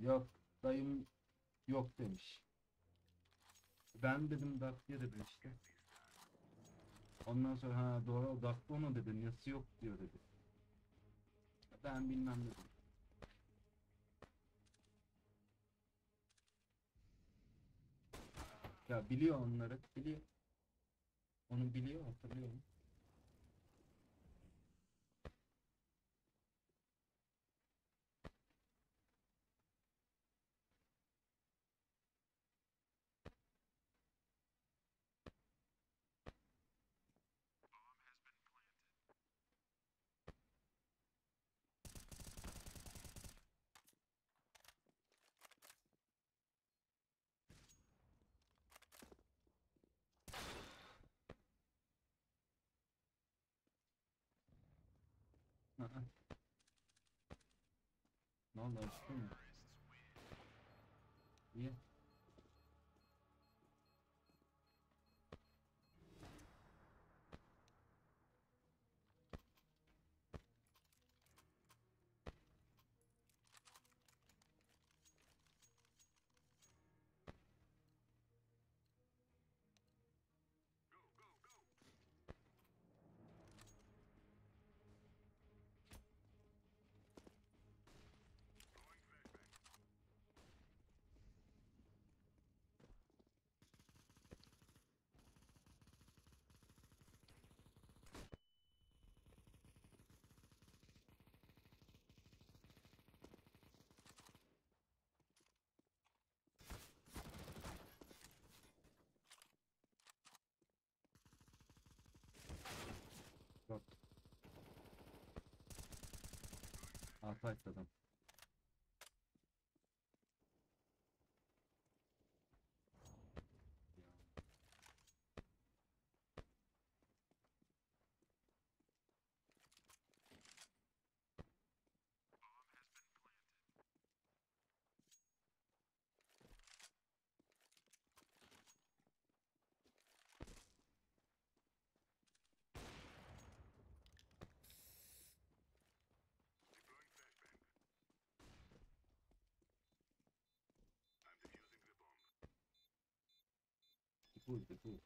Yok dayım yok demiş. Ben dedim Dakya dedi işte. Ondan sonra ha doğru Dakya onu dedi. Nasıl yok diyor dedi. Ben bilmem dedim. Ya biliyor onları biliyor. Onu biliyor hatırlıyorum. Aa. Ne oldu Altı atladım. good, good.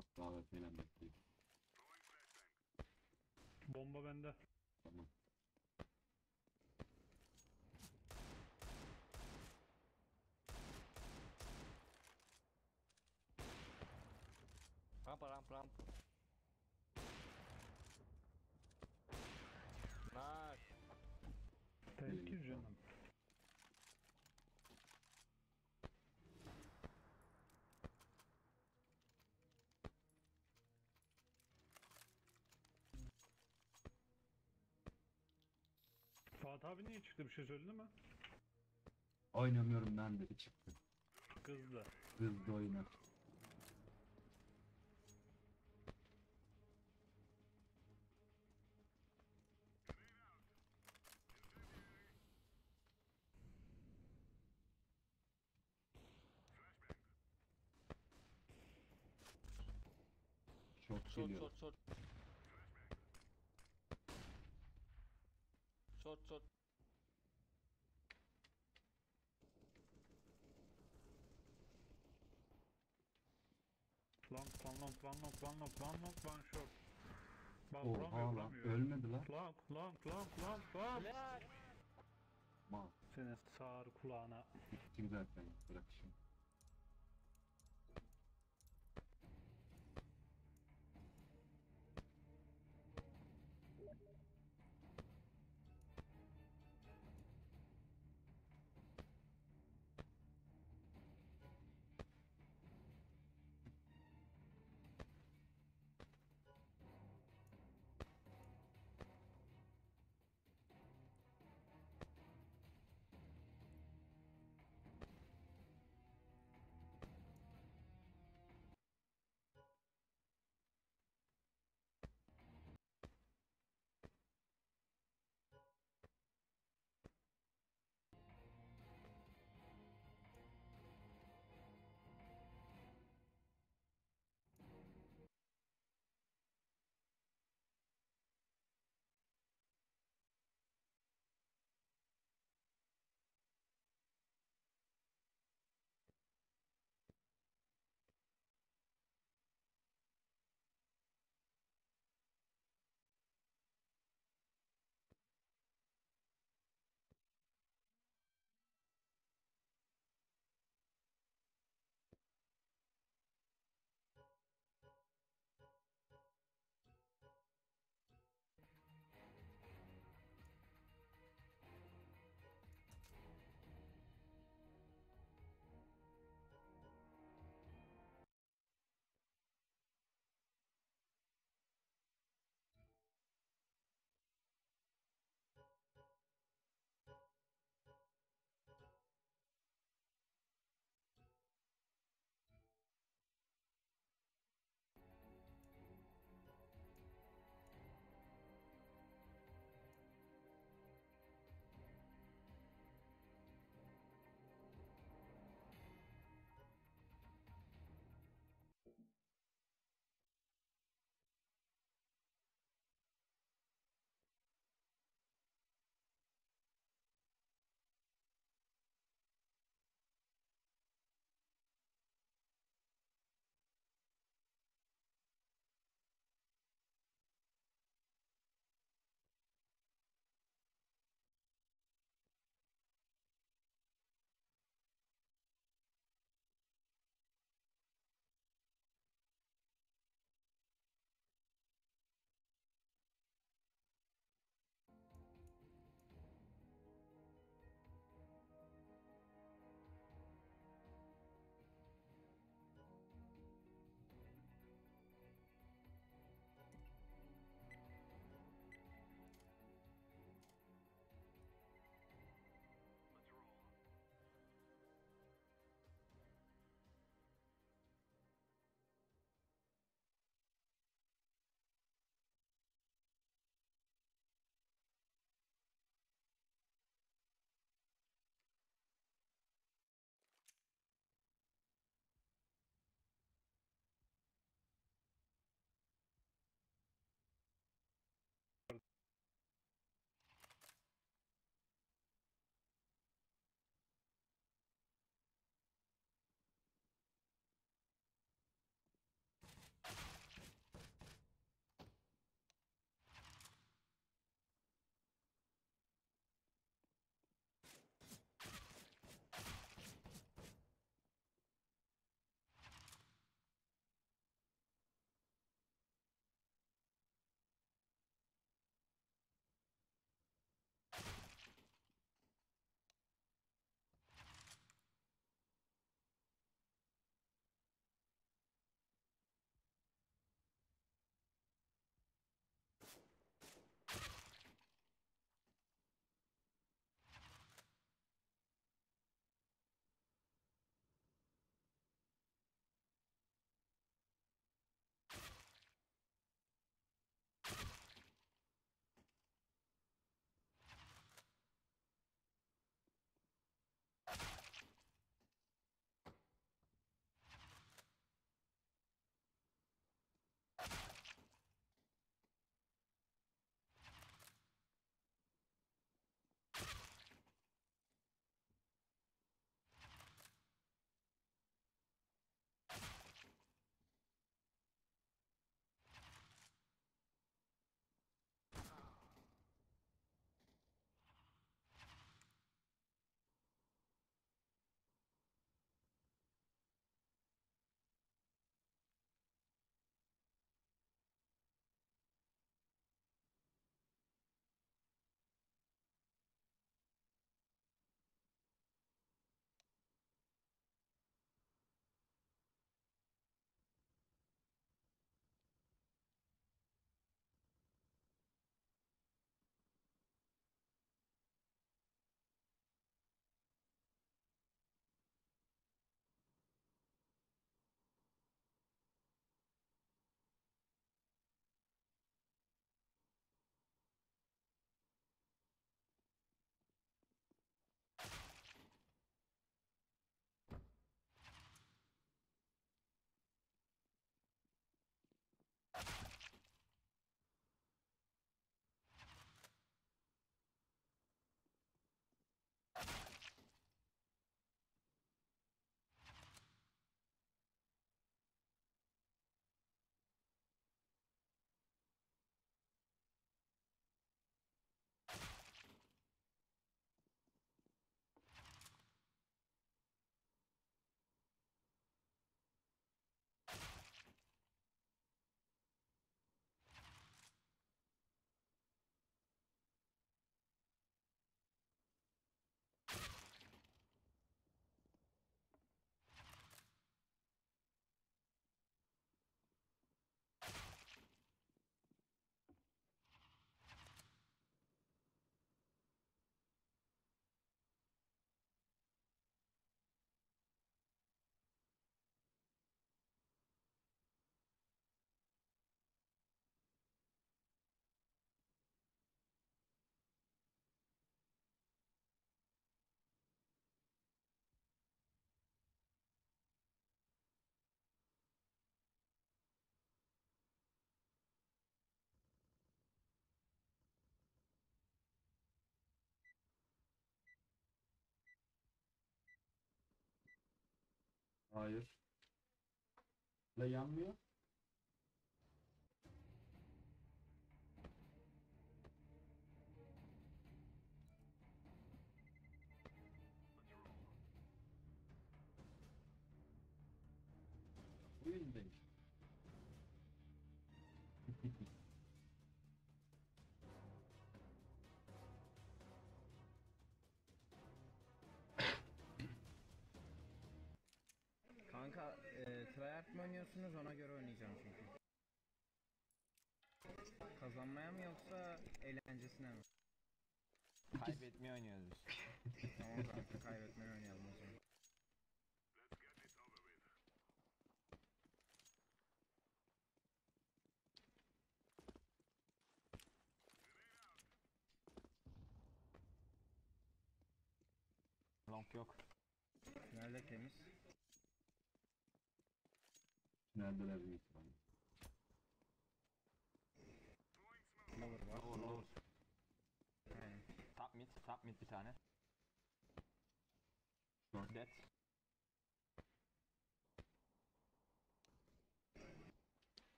Bak daha falan bekliyor. Bomba bende. Tamam. Rampa, rampa, rampa. Abi niye çıktı bir şey söyledi mi? Oynamıyorum ben dedi çıktı. Kızdı. Hızlı oynar. Çok Short, geliyor. short, short. Short, short. one knock, one knock, one knock, one shot. Bak Oha vuramıyor, lan vuramıyor. ölmedi lan. Long, long, long, long, long. Mal. Senin sağır kulağına. Gittim zaten bırak şimdi. Hayır. La yanmıyor. Tryhard mı oynuyorsunuz ona göre oynayacağım çünkü. Kazanmaya mı yoksa eğlencesine mi? Kaybetmeyi oynuyoruz biz. Tamam kanka kaybetmeyi oynayalım o zaman. Long yok. Nerede temiz? Tüneldeler büyük ihtimalle. Lower var. Lower lower. Aynen. Top mid, top mid bir tane. Short. Dead.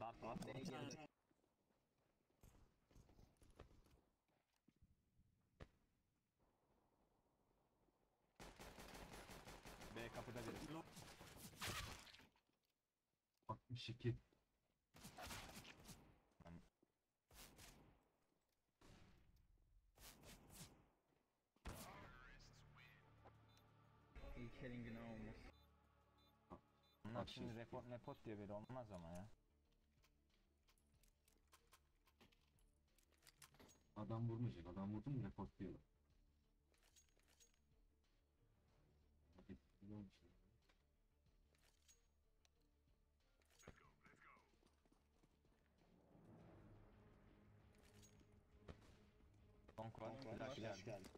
Dart var. B'ye girdi. B kapıda biri. 62. İlk elin günah olmaz. Bunlar Bak şimdi report report diye böyle olmaz ama ya. Adam vurmayacak. Adam vurdu mu report diyorlar. Hadi, güzel olmuş ya. Long var. Long var. Flash geldi.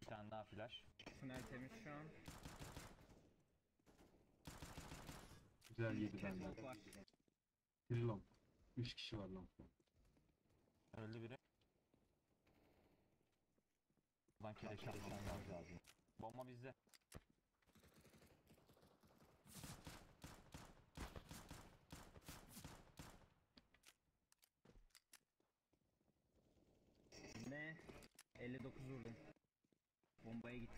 Bir tane daha flash. Tünel temiz şu an. Güzel yedi benden. Catwalk var. Trilong. 3 kişi var lan. Öldü biri. Buradan keleş yapmamız lazım. Bomba bizde. Ne? 59 vurdum. Bombaya gitti.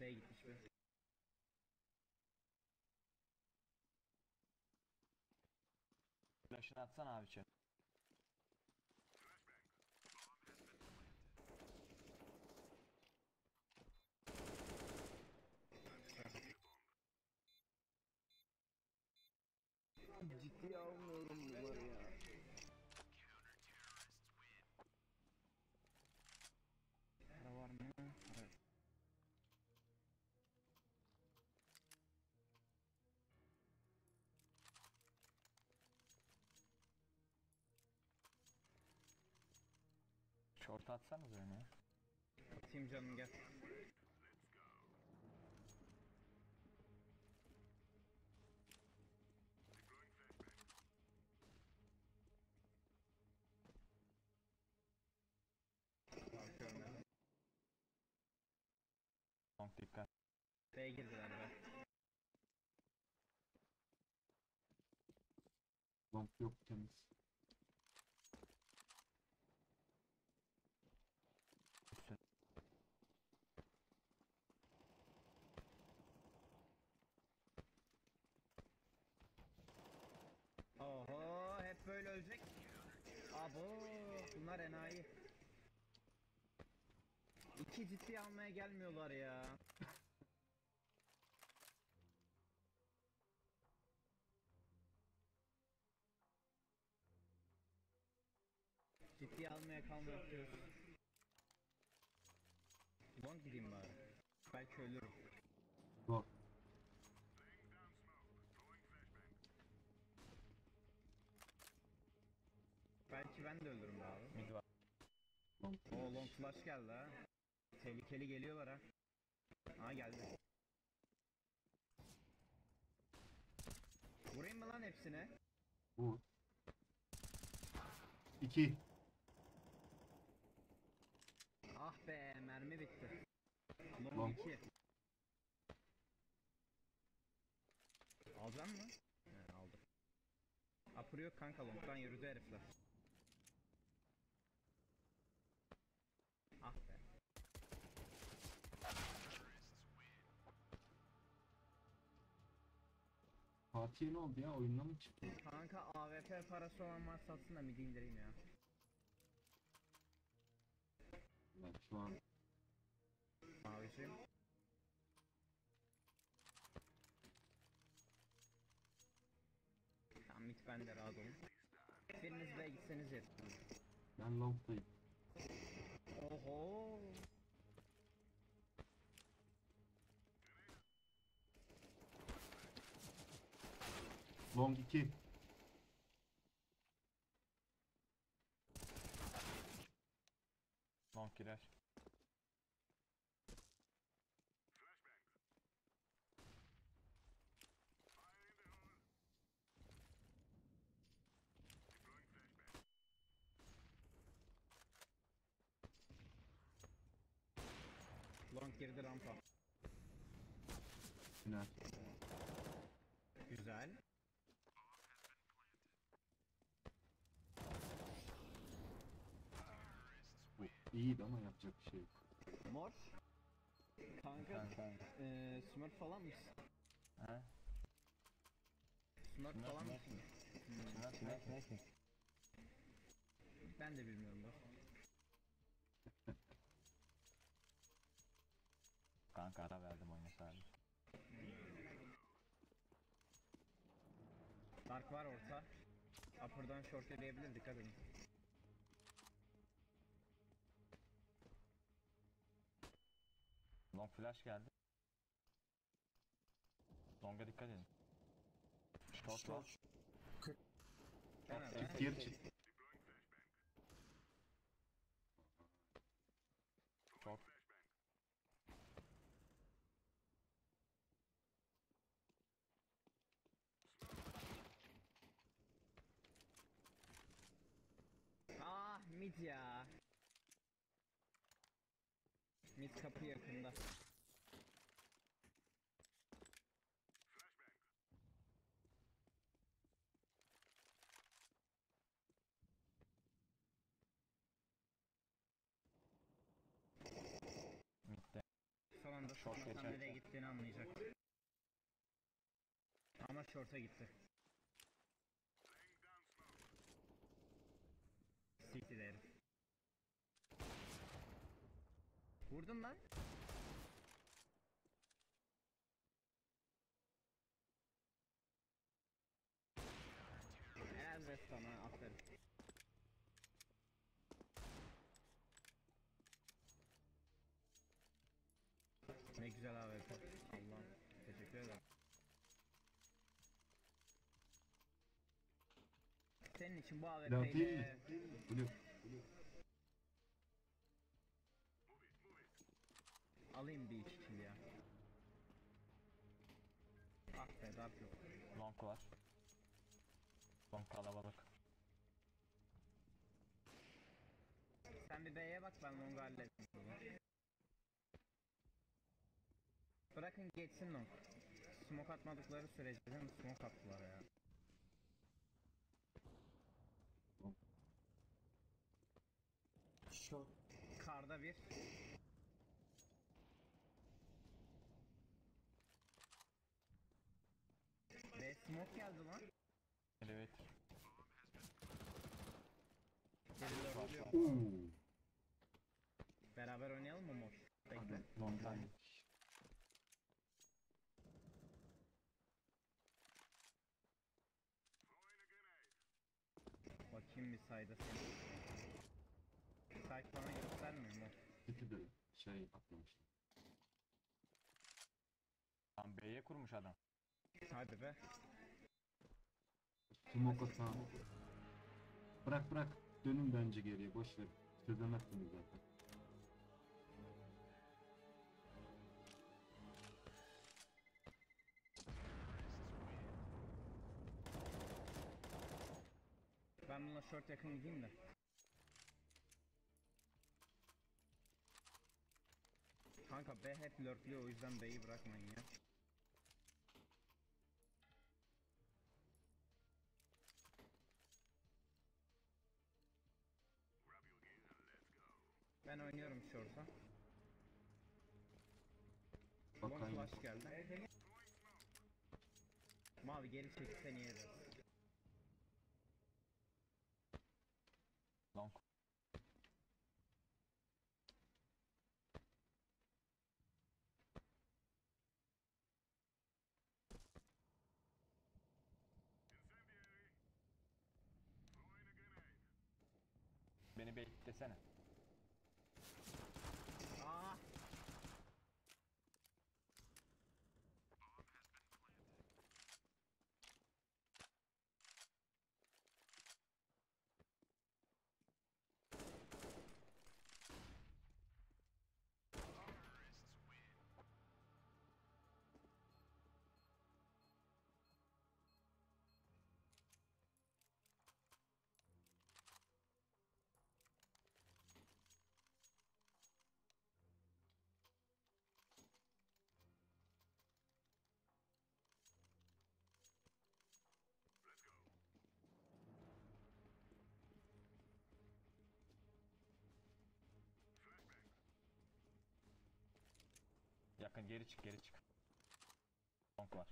B'ye gitmiş be. Flash'ını atsana abi chat. Ciddiye almıyorum bunları ya. Para var mı? Para. Short atsanız ya. Atayım canım gel. Bakıyorum ben. Long dikkat. B'ye girdiler be. Long yok temiz. Oho hep böyle ölecek. Abo bunlar enayi. İki ciddi almaya gelmiyorlar ya. Kalmıyor diyorsun. Long gideyim bari. Belki ölürüm. Zor. Belki ben de ölürüm be abi. Mid var. Long Oo long flash geldi ha. Tehlikeli geliyorlar ha. Ha geldi. mı lan hepsine? Bu. 2. Ah be mermi bitti. Long. Long 2. Alacak mı? He aldım. Yok kanka long'dan yürüdü herifler. Ah be. Fatih'e ne oldu ya? Oyundan mı çıktı? Kanka AWP parası olan varsa atsın da midi indireyim ya. Ben şu an Abicim. Mid bende rahat olun. Biriniz B'ye gitseniz yeter. ben long'dayım. Oho. Long 2. Long girer. Long girdi rampa. Güzel. Bu iyiydi ama yapacak bir şey yok. Mor. Kanka, Kanka. eee smurf falan mısın? He? Smurf Smurf, falan mısın? Smurf, smurf, smurf. Ben de bilmiyorum bu. Kanka ara verdim oyuna sadece. Dark var orta. Upper'dan short eleyebilir dikkat edin. Long flash geldi. Long'a dikkat edin. Short var. Geri çık. Short. Ah mid ya. Mid kapı yakında. Son anda Short smoke'tan geçerken. nereye gittiğini anlayacak. Ama short'a gitti. Herif. Vurdun lan. Be sana aferin. Ne güzel abi. Allah teşekkür ederim. Senin için bu AWP Silah değil ile mi? Blue. alayım bir iki kill ya. Ah be dark yok. Long var. Long kalabalık. Sen bir B'ye bak ben Long'u halledeyim. Bırakın geçsin Long. Smoke atmadıkları sürece değil mi? Smoke attılar ya. Short. Karda bir. Ve smoke geldi lan. Oo. Beraber oynayalım mı mor? Bekle. Long'dan. Bakayım bir sayda seni. Site bana göstermiyor mu? City de şey atlamıştı. Tam B'ye kurmuş adam. Hadi be. Smoke atan. Bırak bırak. Dönün bence geriye. Boş ver. Çözemezsiniz zaten. Ben bununla short yakın gideyim de. Kanka B hep lurkluyor o yüzden B'yi bırakmayın ya. Ben oynuyorum short'a. Long Bakayım. flash geldi. Mavi geri çekilse niye eder? Long. Beni beklesene. Geri çık geri çık. Long var.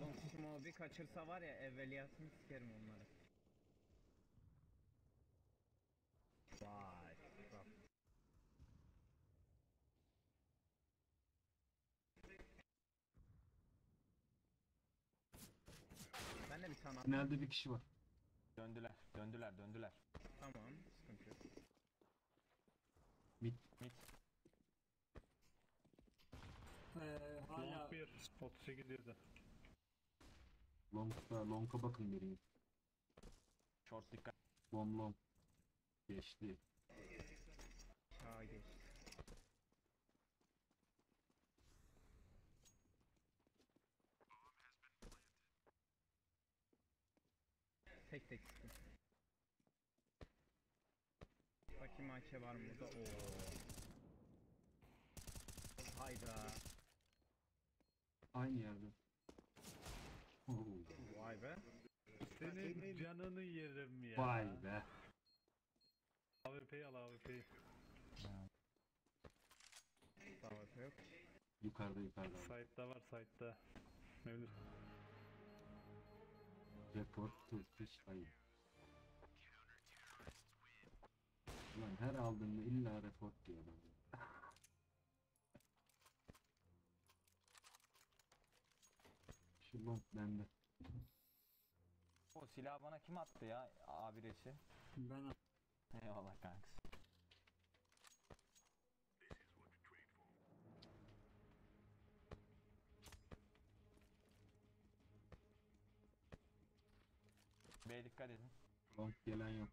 Long Smoke'u bir kaçırsa var ya evveliyatını sikerim onları. Vay. Bak. Ben de bir tane. Finalde bir kişi var. Döndüler döndüler döndüler. Tamam, sıkıntı yok. Mid. Mid. Ee, hala Long 1. 38 yedi. Long'da, Long'a bakın biriyim. Short dikkat. Long long. Geçti. Sağa geçti. Tek tek sıkın. Bakayım AK var mı burada? Oo. Hayda. Aynı yerde. Oo, Vay be. Senin canını yerim ya. Vay be. AWP'yi al AWP'yi. Daha yok. Yukarıda yukarıda. Site'da var site'da. Mevlüt. Report Turkish ayı. Ulan her aldığında illa report diyor adam. Long bende. O silahı bana kim attı ya abi reçi? ben Eyvallah kanks. B'ye dikkat edin. Long gelen yok.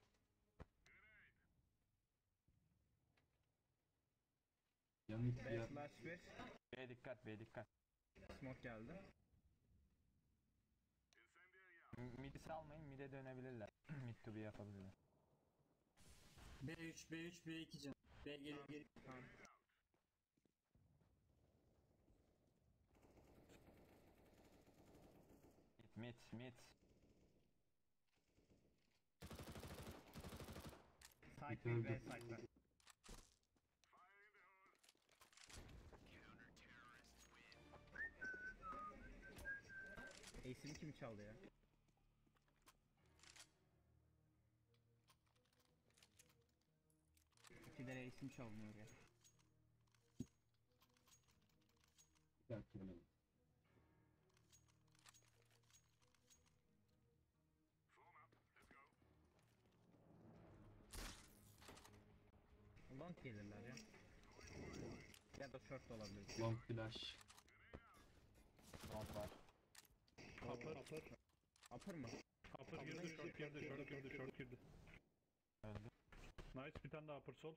Yanık B ya. flash 1. B'ye dikkat, B'ye dikkat. Smoke geldi. Mid'i salmayın, mid'e dönebilirler. Mid to B yapabilirler. B3 B3 B2 can. B geri geri. Tamam. Mid, mid, mid. Side Bir 1 B öldü. side'da. Ace'imi kim çaldı ya? İkilere ace'im çalınıyor ya. Bir dakika öyle. Long gelirler ya. Ya da short da olabilir. Long flash. Long var. Upper. Upper. Upper mı? Upper girdi, short girdi, short girdi, short girdi. Öldü. Nice bir tane daha upper sol.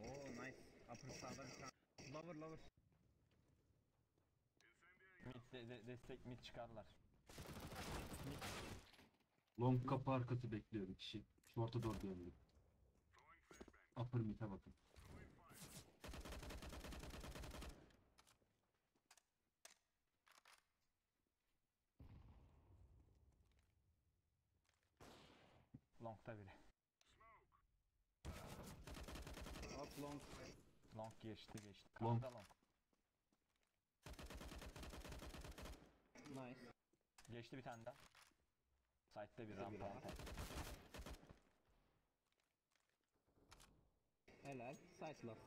Oo nice. Upper sağda bir tane. Lover lover. Mid de, de- destek mid çıkarlar. Long kapı arkası bekliyor bir kişi. Short'a doğru döndü. Upper mid'e bakın. Long'ta biri. Up long. Long geçti geçti. Long. Long. Nice. Geçti bir tane daha. Side'de bir rampa rampa. Helal. Side last.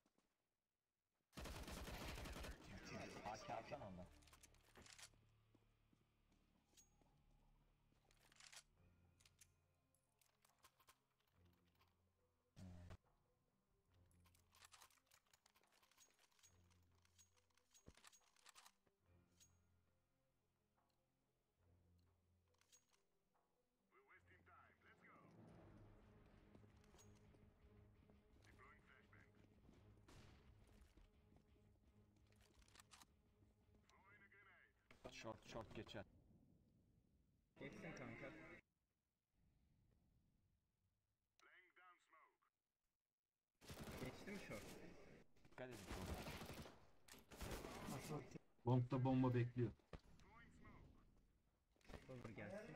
AK atsan ondan. Short short geçer. Geçsin kanka. Geçti mi short? Dikkat edin short. Long'da bomba bekliyor. Lover gelsin.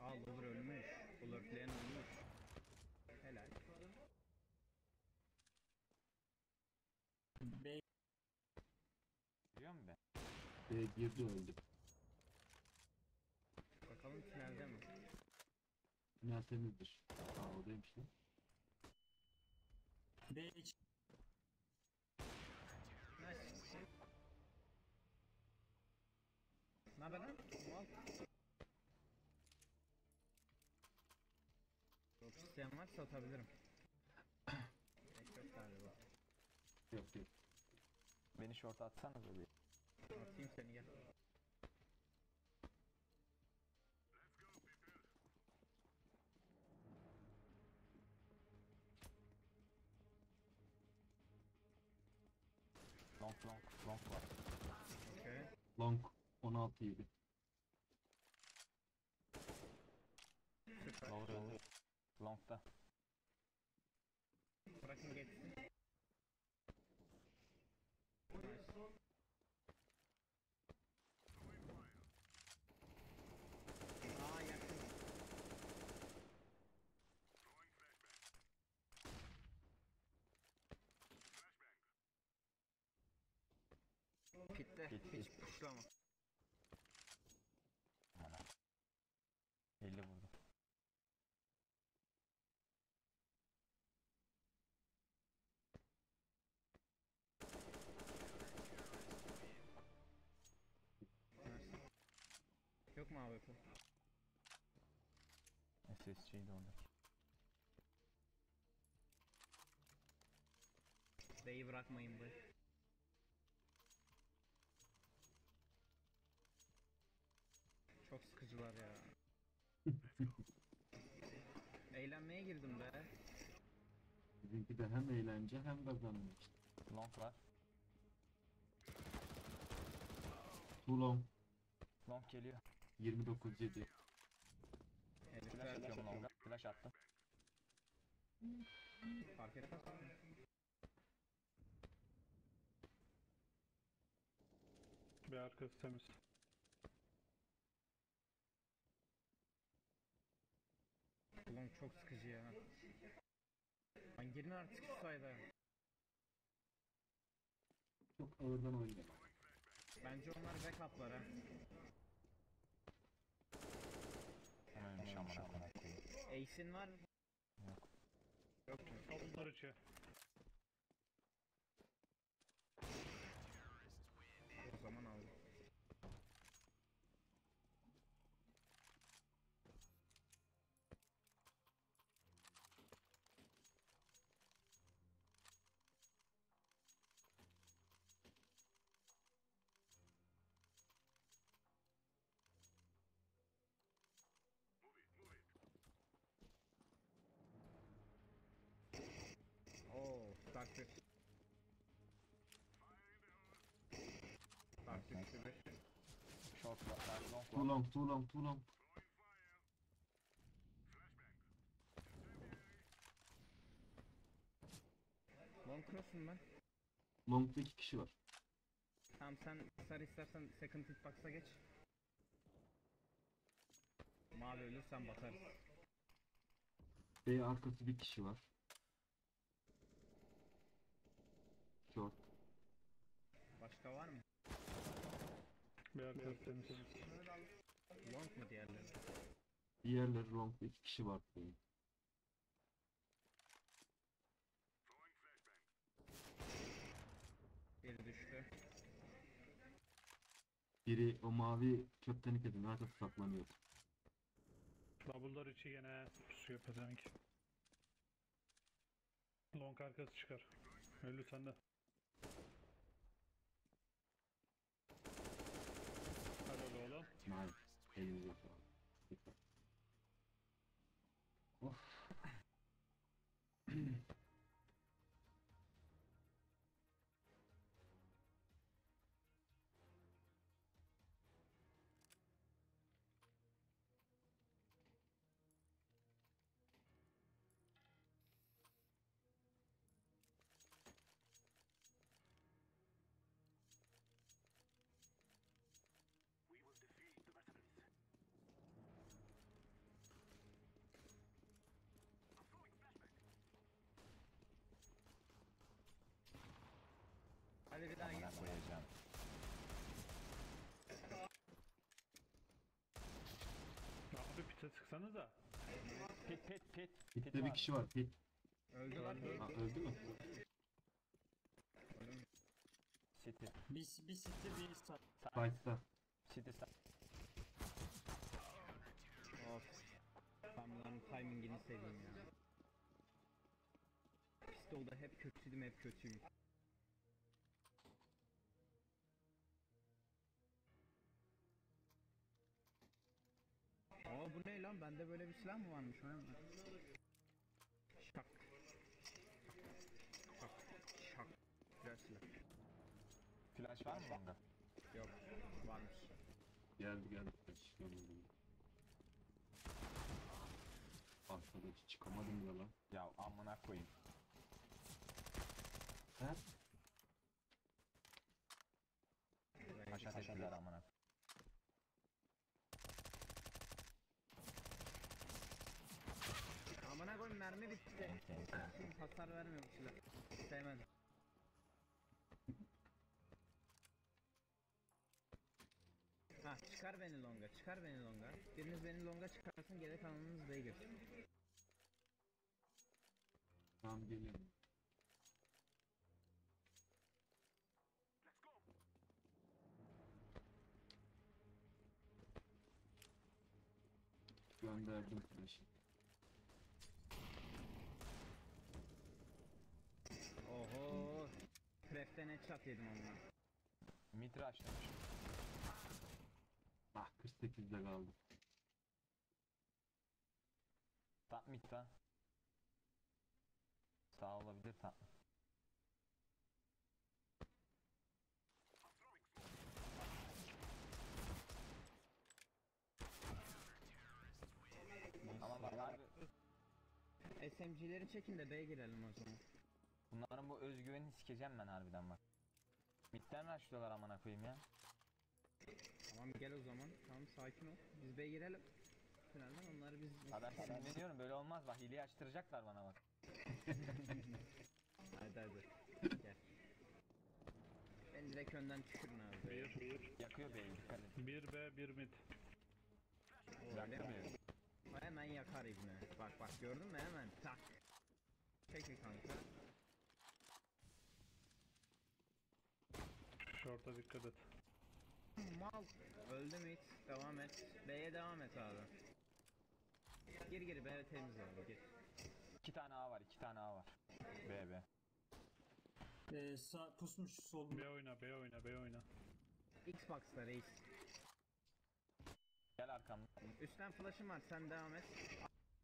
Aa Lover ölmüş. Lover plan ölmüş. Helal. B Biliyor musun be? B girdi öldü. Bakalım tünelde mi? Tünel temizdir. Aa oradaymış lan. B iç. Ne haber lan? Mal. Yok isteyen varsa atabilirim. Gerek yok galiba. Yok yok. Beni short atsanız bir. Atayım seni gel. Long long long var. Okey. Long 16 7. Süper. Lower öldü. Long'ta. Bırakın geçsin. Nice. Aa yakın. Pitte. Pit, Hiç pit. puşlama. Aman ha. 50 vurdu. Nice. Yok mu AWP? SSC'ydi orada. B'yi bırakmayın bu. Çok sıkıcılar ya. Girdim be. Bizimki de hem eğlence hem kazanma işte. Long var. Too long. Long geliyor. 29 7. Flash Herifler atıyorum long'a. Flash attım. fark etmez. Bir arkası temiz. Ulan çok sıkıcı ya. Lan girin artık şu sayda. Çok ağırdan oynama. Bence onlar backup'lar ha. Ölmüş amına koyayım. Ace'in var. Yok. Yok mu? Toplar içi. Taktik. Taktik sürü. Too long, too long, too long. Long cross'um ben. Long'da iki kişi var. Tamam sen sarı istersen second hit box'a geç. Mavi ölürsen batarız. B arkası bir kişi var. Başka var mı? Long mu diğerleri? Diğerleri long'da iki kişi var. benim. Biri düştü. Biri o mavi çöp tenekesinin arkası saklanıyor. Double'lar içi gene pusuyor pezevenk. Long arkası çıkar. Ölü sende. Hadi oğlum. Nice. Elinize sağlık. Hadi bir daha git. Amına koyacağım. Abi pite sıksanız da. Pit pit pit. Pit'te bir kişi var. Pit. Öldü lan. Ha, öldü mü? City. Bir, bir city bir side. Sight'ta. City side. Of. Ben bunların timingini seveyim ya. Pistolda hep kötüydüm hep kötüyüm. Bu ne lan? Bende böyle bir silah mı varmış? Ha? Şak. Şak. Şak. Güzel silah. Flash var mı longa? Yok. Varmış. Geldi geldi. Kaç gömüldüm. Arkadaş çıkamadım ya lan. Ya amına koyayım. He? Aşağı teşekkürler amına. Amına koyayım mermi bitti. Şimdi hasar vermiyor bu silah. Sevmedim. Ha çıkar beni longa, çıkar beni longa. Biriniz beni longa çıkarsın, geri kalanınız B'ye. Tamam geliyorum. Gönderdim flash'ı. Oho. Craften headshot yedim onunla. Mid rushlamış. Ah 48'de kaldı. Top mid da. Sağ olabilir top. Ama bak abi SMG'leri çekin de B'ye girelim o zaman. Bunların bu özgüvenini sikeceğim ben harbiden bak. Midden rushlıyorlar amına koyayım ya. Tamam gel o zaman. Tamam sakin ol. Biz B'ye girelim. Finalden onları biz... Ha ben sinirleniyorum böyle olmaz bak hileyi açtıracaklar bana bak. Hadi hadi. Gel. Ben direkt önden tükürün abi. Bir, bir. Yakıyor beni dikkat et. Bir B, bir mid. Öyle Yaktı hemen yakar ibne. Bak bak gördün mü hemen tak. Çekil kanka. Short'a dikkat et. Mal. Öldü mü hiç? Devam et. B'ye devam et abi. Gir gir B temiz abi gir. İki tane A var iki tane A var. B B. Ee, sağ, pusmuş solda. B oyna, B oyna, B oyna. Xbox'ta reis. Gel arkamda. Üstten flash'ım var sen devam et.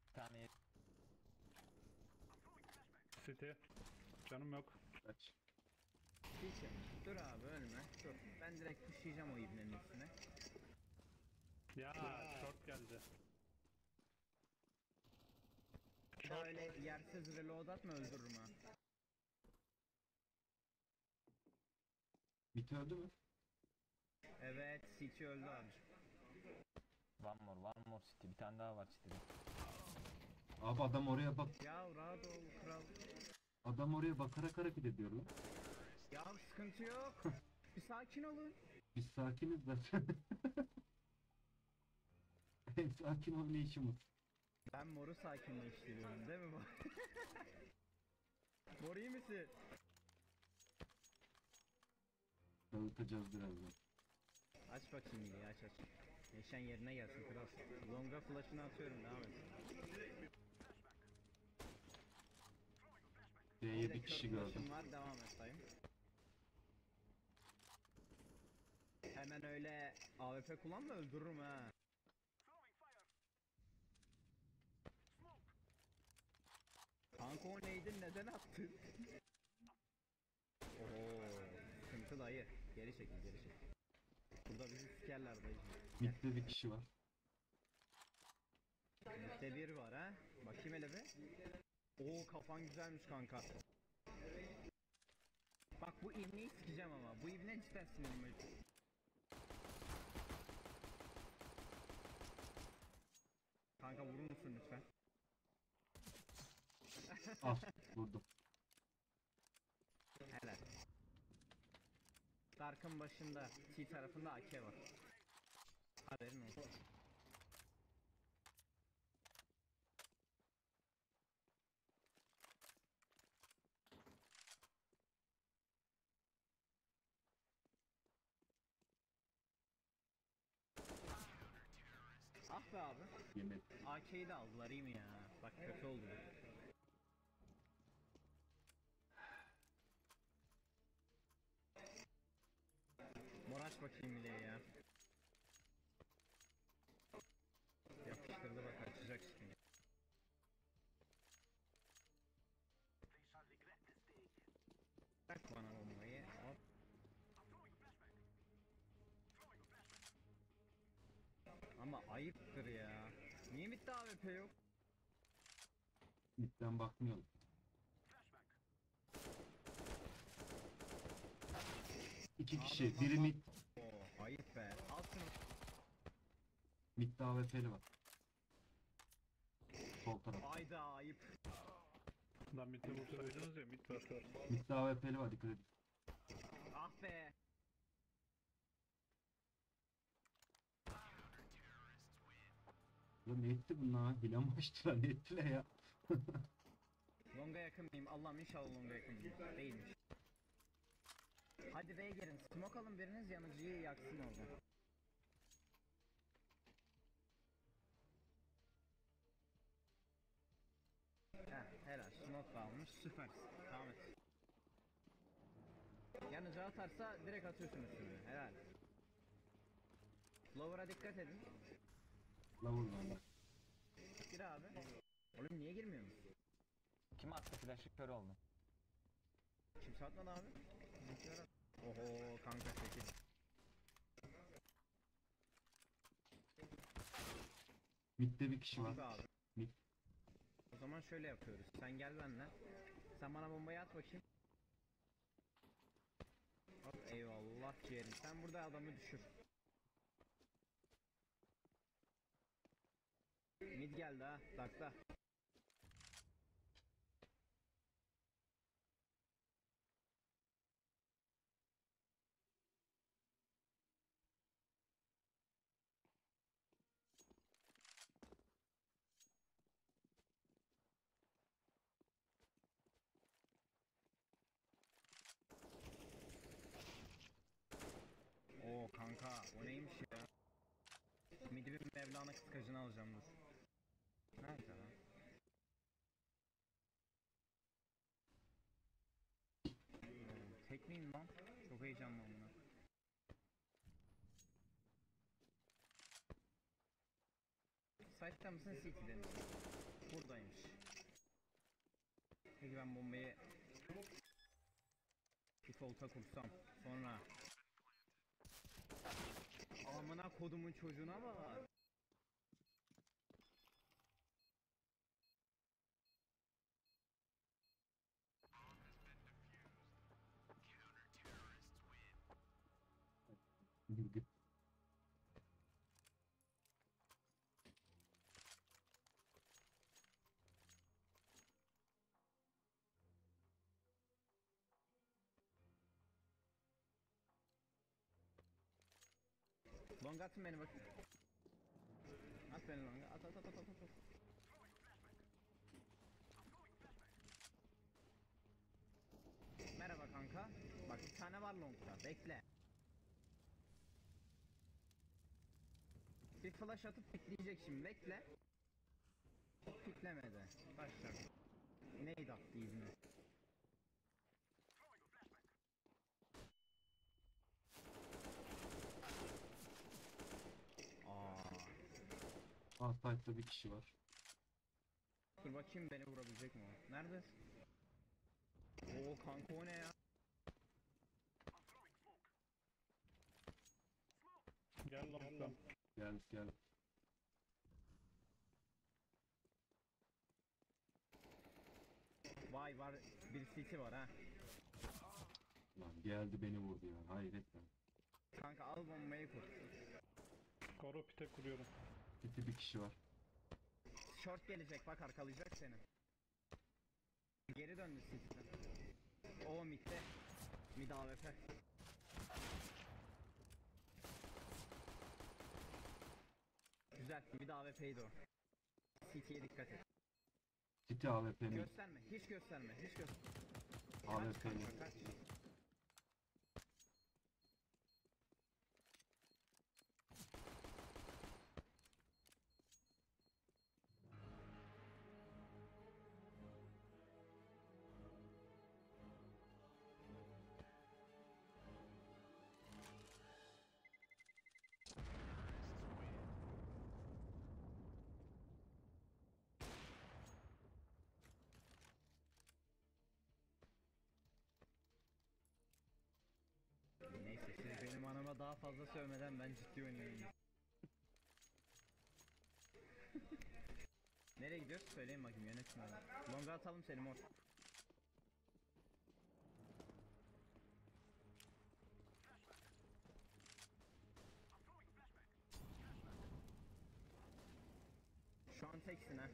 Bir tane City. Canım yok. Kaç. Hiç dur abi ölme. Dur. Ben direkt pushlayacağım o ibnenin üstüne. Ya short geldi. Şöyle yersiz reload atma öldürürüm ha. Bit öldü mü? Evet CT öldü abi. One more, one more city. Bir tane daha var city'de. Abi adam oraya bak. Ya rahat ol kral. Adam oraya bakarak hareket ediyor lan. Ya sıkıntı yok. Bir sakin olun. Biz sakiniz zaten. En sakin oynayışımız. Ben moru sakinleştiriyorum değil mi bu? Mor iyi misin? Dağıtacağız birazdan. Aç bakayım iyi aç aç. Neşen yerine gelsin kral. Longa flash'ını atıyorum devam et. B'ye de bir kör kişi flash'ım gördüm. var devam et dayım. Hemen öyle AWP kullanma öldürürüm ha. Kanka o neydi neden attın? Oo, sıkıntı dayı. Geri çekil geri çekil. Burada bizi sikerler dayı. Mid'de bir kişi var. Mitte bir var ha. Bakayım hele bir. Oo kafan güzelmiş kanka. Bak bu ivmeyi sikeceğim ama. Bu ivne cidden sinirimi. Kanka vurur musun lütfen? Al vurdum. Helal. Dark'ın başında T tarafında AK var. Haberin olsun. Ah be Yemin. AK'yi de aldılar iyi mi ya? Bak kötü oldu. Moraç bakayım bile ya. Yapıştırdı bak açacak şimdi. Bırak bana bombayı. Hop. Ama ayıptır ya. Niye bitti AWP yok? Mid'den bakmıyorum. İki kişi. Biri mid. Oo, ayıp be. Al şunu. Mid'de AWP'li var. Sol taraf. Ayda ayıp. Lan mid'e vursaydınız ya mid var. Mid'de AWP'li var dikkat edin. Ah be. Lan ne etti bunlar? Hile mi açtılar? Ne ettiler ya? Longa yakın mıyım? Allah'ım inşallah longa yakın mıyım? Değilmiş. Hadi B'ye gelin. Smoke alın biriniz yanıcıyı yaksın orada. Heh, helal. Smoke da almış. Süpersin. Devam et. Yanıcı atarsa direkt atıyorsun üstüne. Helal. Lower'a dikkat edin. La vur lan bak. Gir abi. Oğlum niye girmiyorsun? Kim attı flash'ı kör oldu. Kimse atmadı abi. Bizimkiler at- Oho kanka çekil. Mid'de bir kişi var. Abi. Mid. O zaman şöyle yapıyoruz. Sen gel benimle. Sen bana bombayı at bakayım. Eyvallah ciğerim. Sen burada adamı düşür. Mid geldi ha. Dakta. Oo kanka o neymiş ya? Midi bir Mevlana kıskacını alacağım dur. Nerede lan? Oo, Tek miyim lan? Çok heyecanlı amına. Site'da mısın City'de misin? Buradaymış. Peki ben bombayı default'a kursam sonra Amına kodumun çocuğuna bak. Long atın beni bakayım. At beni longa. At at at at at at. Merhaba kanka. Bak bir tane var longda. Bekle. Bir flash atıp pikleyecek şimdi. Bekle. Piklemedi. Başla. Neydi attı izini? Outside'da bir kişi var. Dur bakayım beni vurabilecek mi o? Nerede? Oo kanka o ne ya? Gel lan lan. Gel gel. Vay var bir city var ha. Lan geldi beni vurdu ya. Hayret ya. Kanka al bombayı kur. Koro pite kuruyorum. City bir kişi var. Short gelecek bak arkalayacak seni. Geri döndü city'den. O midde. Mid AWP. Güzel mid AWP'ydi o. City'ye dikkat et. City AWP mi? Gösterme hiç gösterme hiç gösterme. AWP mi? kaç. Neyse siz benim anama daha fazla sövmeden ben ciddi oynuyorum. Nereye gidiyoruz? Söyleyin bakayım yönetin onu. Longa atalım seni mor. Şu an teksin ha.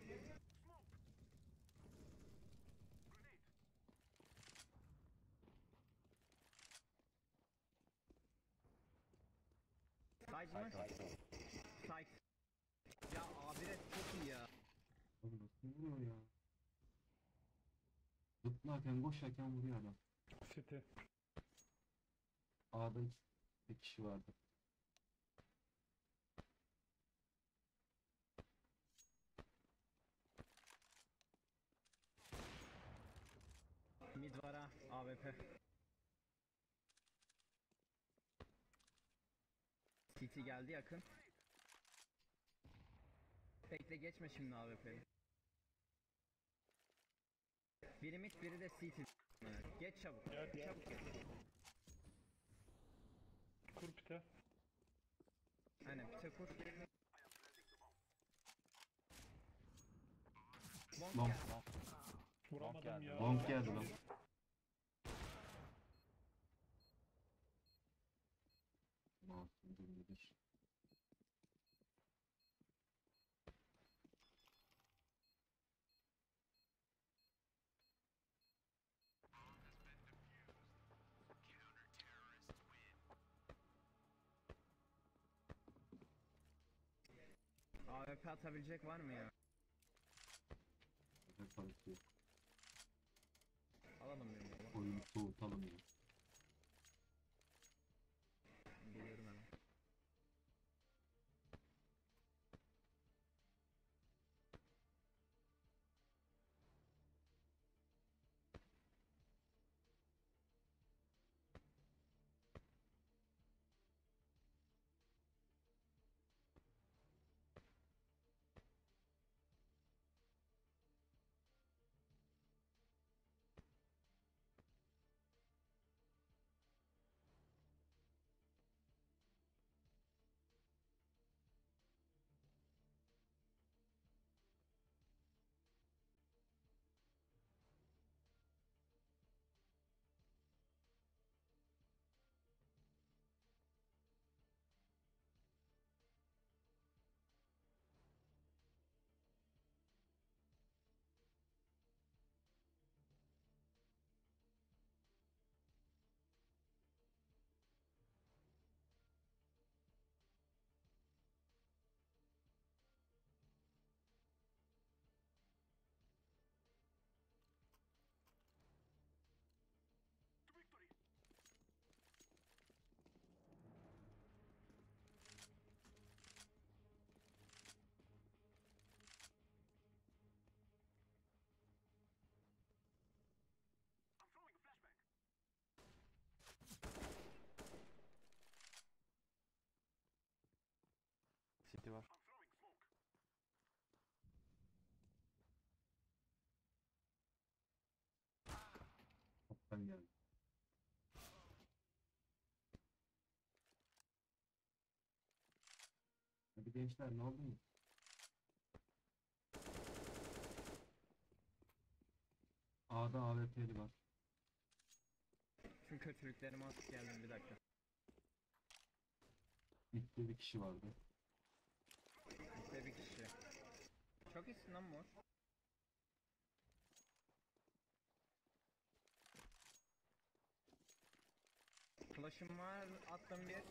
Mı? Side. Ya abi de çok iyi ya. Abi nasıl vuruyor ya? Zıplarken koşarken vuruyor adam. City. A'da bir kişi vardı. Mid var ha AWP. City geldi yakın. Bekle geçme şimdi AWP'yi. Biri mid biri de City. Geç çabuk. Gel, gel. Çabuk geç. Kur pite. Aynen pite kur. Long Long. Vuramadım geldi. ya. Long geldi lan. AWP atabilecek var mı ya? Ne yok. Alalım baba. Oyunu soğutalım ya. City var. Toptan geldi. Hadi gençler ne oldu mu? A'da AWP'li var. Tüm kötülüklerime atıp geldim bir dakika. Mid'de bir kişi vardı. İşte bir kişi. Çok iyisin lan mor. Flash'ım var, attım bir.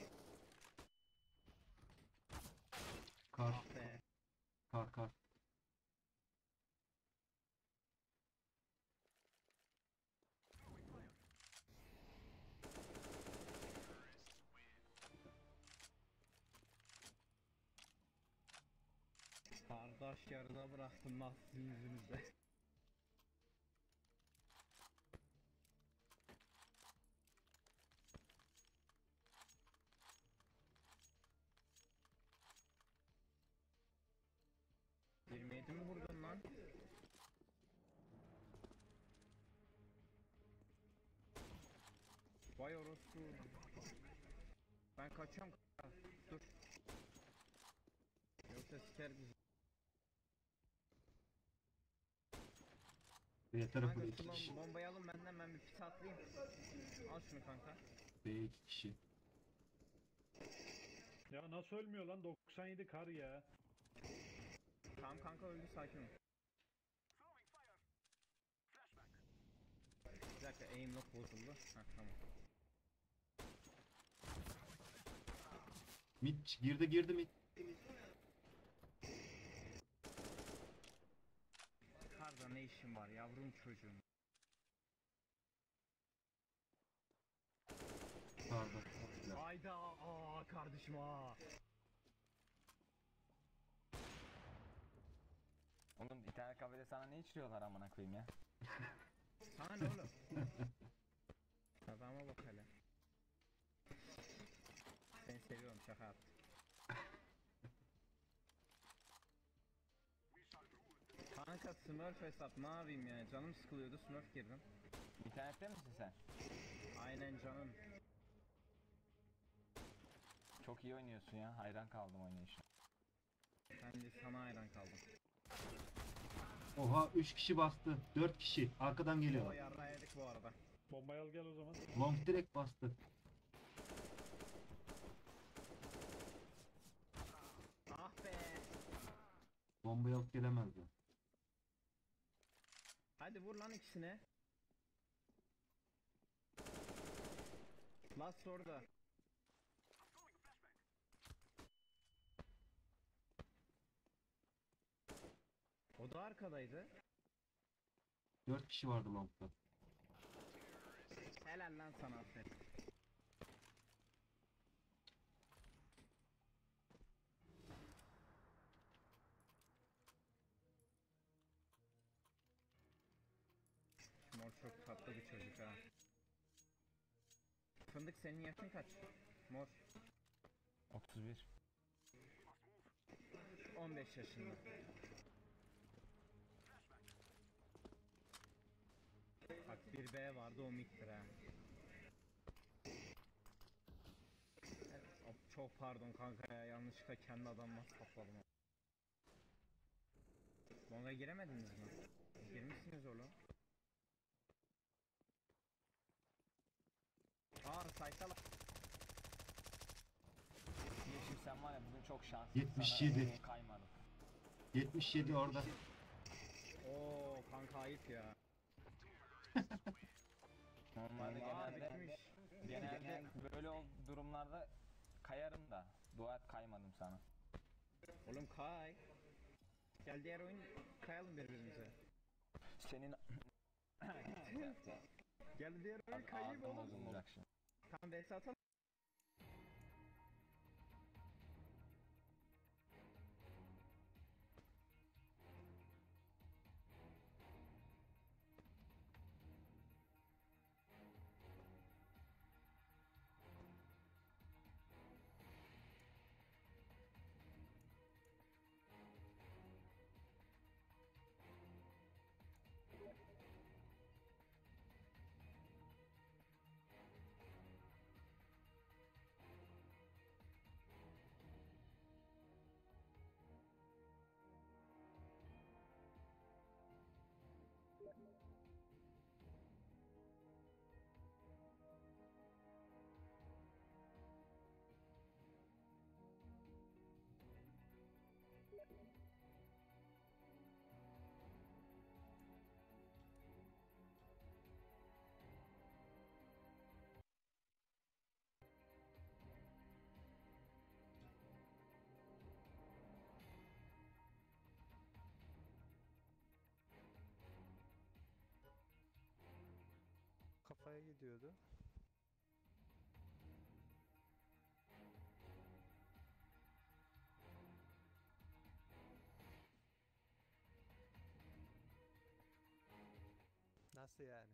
Kar, Ah be. kar, kar. Kardeş yarıda bıraktım lan sizin yüzünüzden. Yirmi mi vurdun lan? Vay orospu. Ben kaçıyorum. Dur. Yoksa siker bizi. B tarafı Kanka iki şu kişi. bom- bombayı alın benden ben bir pit atlayayım. Al şunu kanka. B iki kişi. Ya nasıl ölmüyor lan 97 kar ya. Tamam kanka öldü sakin ol. Bir dakika aim lock bozuldu. Heh tamam. Mid girdi girdi mid. Karda ne işin var yavrum çocuğum. Sağda. Hayda aa kardeşim aa. Oğlum internet kafede sana ne içiriyorlar amına koyayım ya? Sana ne oğlum? Adama bak hele. Seni seviyorum şaka yaptım. Kanka Smurf hesap ne yapayım yani canım sıkılıyordu Smurf girdim. İnternette misin sen? Aynen canım. Çok iyi oynuyorsun ya. Hayran kaldım oynayışına. Ben de sana hayran kaldım. Oha 3 kişi bastı. 4 kişi. Arkadan O geliyor. yarra yedik bu arada. Bombayı al gel o zaman. Long direkt bastı. Ah be. Bombayı alıp gelemezdi. Hadi vur lan ikisine. Last orada. O da arkadaydı. 4 kişi vardı longda. Helal lan sana affet. Senin yaşın kaç? Mor 31. 15 yaşında. Bak bir B vardı o middir ha. Evet, Çok pardon kanka ya yanlışlıkla kendi adamıma sapladım. Longa giremediniz mi? Girmişsiniz oğlum. Aa sayta la- Yeşil sen var ya bugün çok şanslısın. 77. Sana kaymadım. 77 orada. Oo kanka ayıp ya. Normalde Aa genelde bitmiş. genelde böyle ol durumlarda kayarım da. Dua et kaymadım sana. Oğlum kay. Gel diğer oyun kayalım birbirimize. Senin Gel diğer oyun kayayım oğlum. bozulacak şimdi. Tamam vs atalım. Diyordu? Nasıl yani?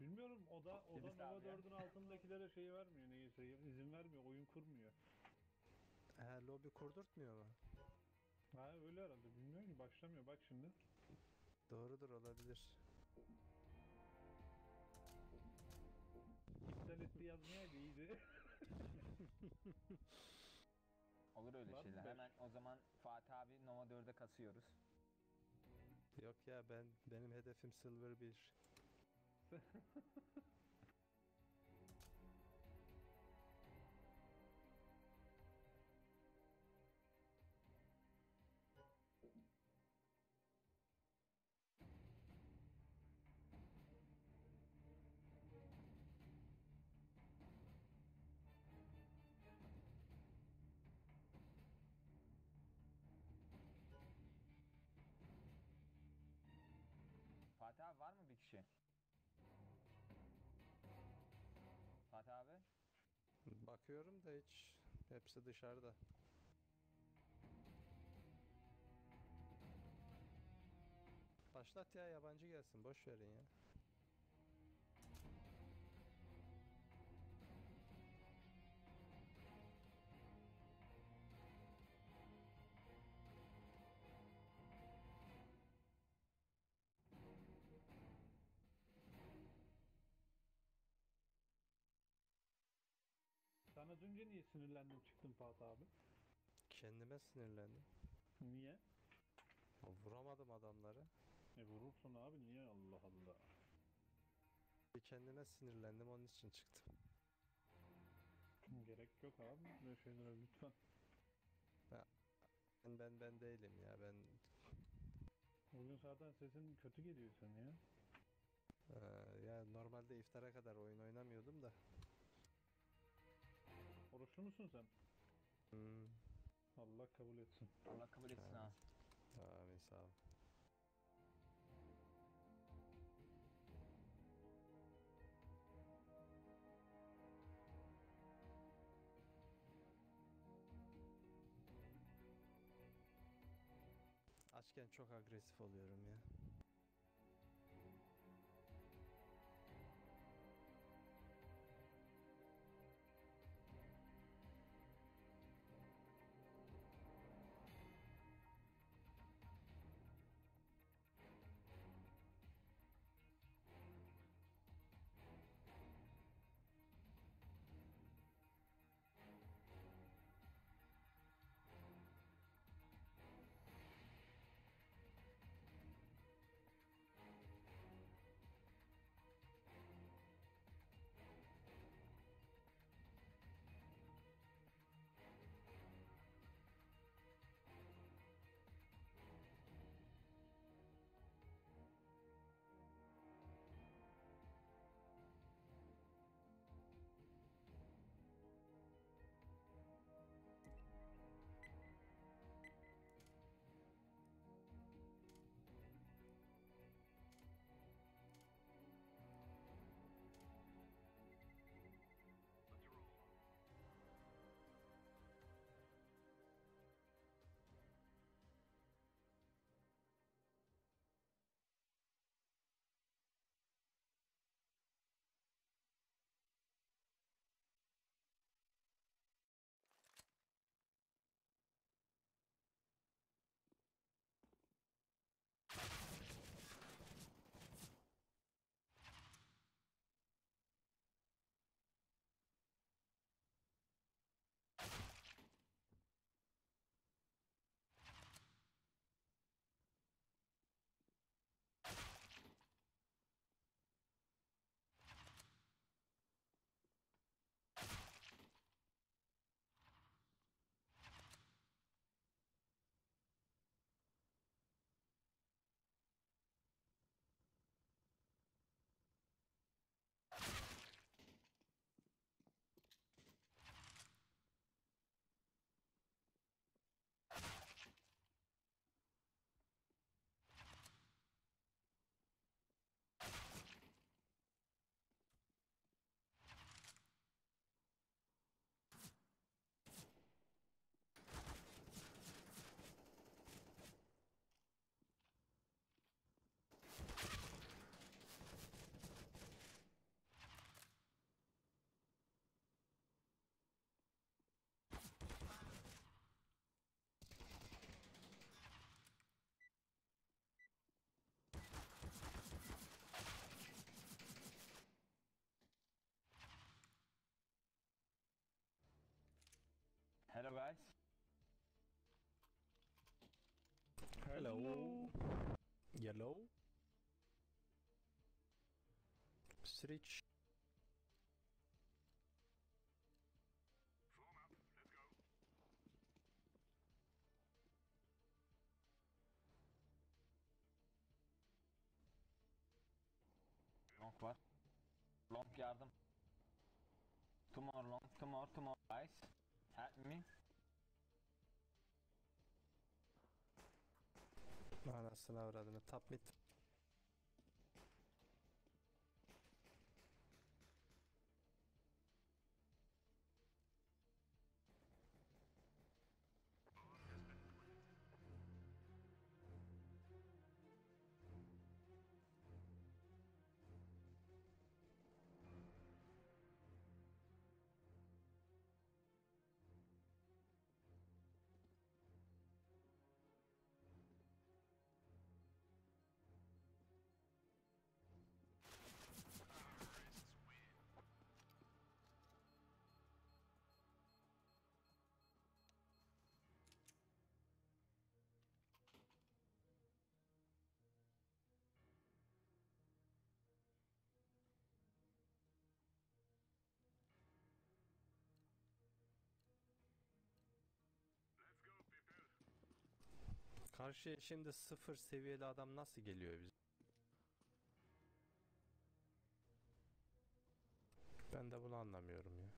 Bilmiyorum o da o da Birisi Nova abi ya. 4'ün altındakilere şey vermiyor neyse izin vermiyor oyun kurmuyor. Ha, lobi kurdurtmuyor mu? Ha öyle herhalde bilmiyorum ki başlamıyor bak şimdi. Doğrudur olabilir. İptal etti yazmayaydı iyiydi. Olur öyle Var mı şeyler. beş? Hemen o zaman Fatih abi Nova 4'e kasıyoruz. Yok ya ben benim hedefim Silver 1. kişi? Fatih abi? Bakıyorum da hiç hepsi dışarıda. Başlat ya yabancı gelsin boş verin ya. Önce niye sinirlendin çıktın Fatih abi? Kendime sinirlendim. Niye? Vuramadım adamları. E vurursun abi niye Allah Allah. Bir kendime sinirlendim onun için çıktım. Gerek yok abi böyle şeylere lütfen. Ben ben, ben değilim ya ben Bugün zaten sesin kötü geliyor sen ya. Ee, ya normalde iftara kadar oyun oynamıyordum da. Oruçlu musun sen? Hmm, Allah kabul etsin. Allah kabul etsin ha. amin sağ ol. Açken çok agresif oluyorum ya. Hello. Yellow. Switch. Long var. Long yardım. Two more long, two more, two more guys. Help me. Anasını avradını. Top mid. Karşıya şimdi sıfır seviyeli adam nasıl geliyor biz? Ben de bunu anlamıyorum ya.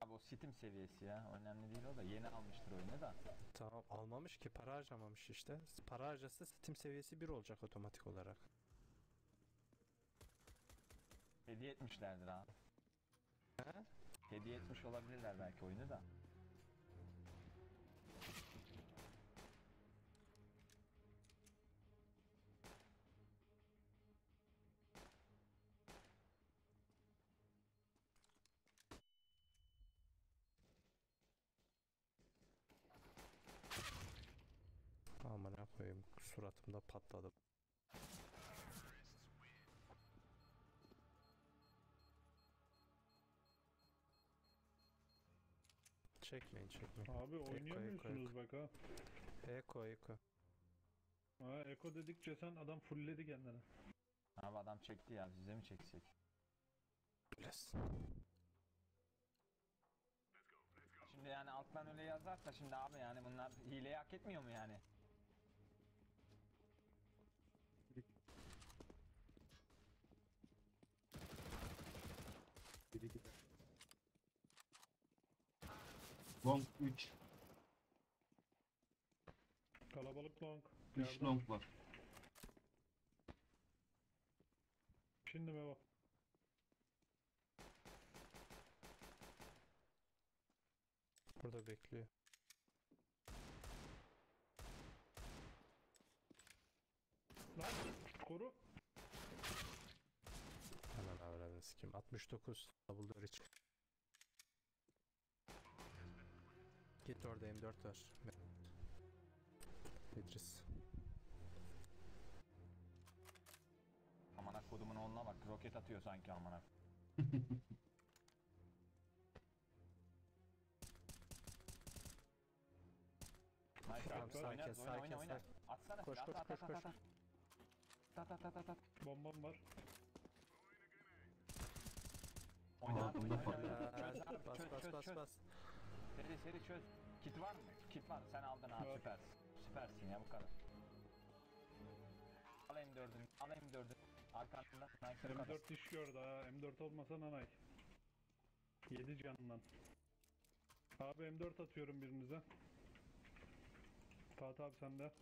Abi o Steam seviyesi ya. Önemli değil o da. Yeni almıştır oyunu da. Tamam almamış ki para harcamamış işte. Para harcasa Steam seviyesi 1 olacak otomatik olarak. Hediye etmişlerdir abi. He? Hediye etmiş olabilirler belki oyunu da. Suratımda patladı. Çekmeyin çekmeyin. Abi oynayamıyorsunuz bak ha. Eko eko. Ha Eko dedikçe sen adam fullledi kendini. Abi adam çekti ya. Size mi çeksek? Bless. Şimdi yani alttan öyle yazarsa şimdi abi yani bunlar hileyi hak etmiyor mu yani? Biri gider. Long 3. Kalabalık long. 3 Yardım. long var. Şimdi mi bak? Burada bekliyor. Lan koru. Hemen avradını sikeyim. 69. Double reach. Git orada M4 var. İdris. Amına kodumun oğluna bak. Roket atıyor sanki amına. Nice abi. sakin, sakin, sakin. Atsana Koş, koş, koş, koş. at, at. At, at, at, at, at. Bombam var. Oyna oyna, oyna, Bas bas bas bas. Seri seri çöz. Kit var mı? Kit var. Sen aldın abi Var. süpersin. Süpersin ya bu kadar. Al M4'ünü. Al M4'ünü. Arkasında sniper kadar. M4 iş gördü ha. M4 olmasa nanay. 7 canından. Abi M4 atıyorum birinize. Fatih abi sende.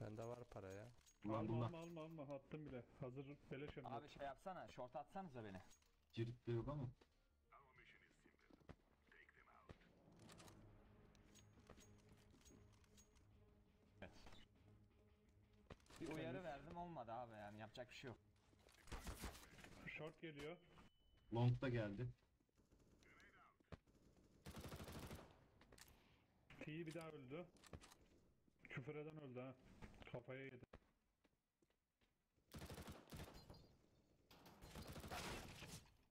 Bende var para ya. Ulan alma, alma alma alma attım bile. Hazır beleş M4. Abi şey yapsana. Short atsanıza beni. cirit de yok ama. Uyarı verdim olmadı abi yani yapacak bir şey yok. Short geliyor. Long da geldi. T bir daha öldü. Küfür eden öldü ha. Kafaya yedi.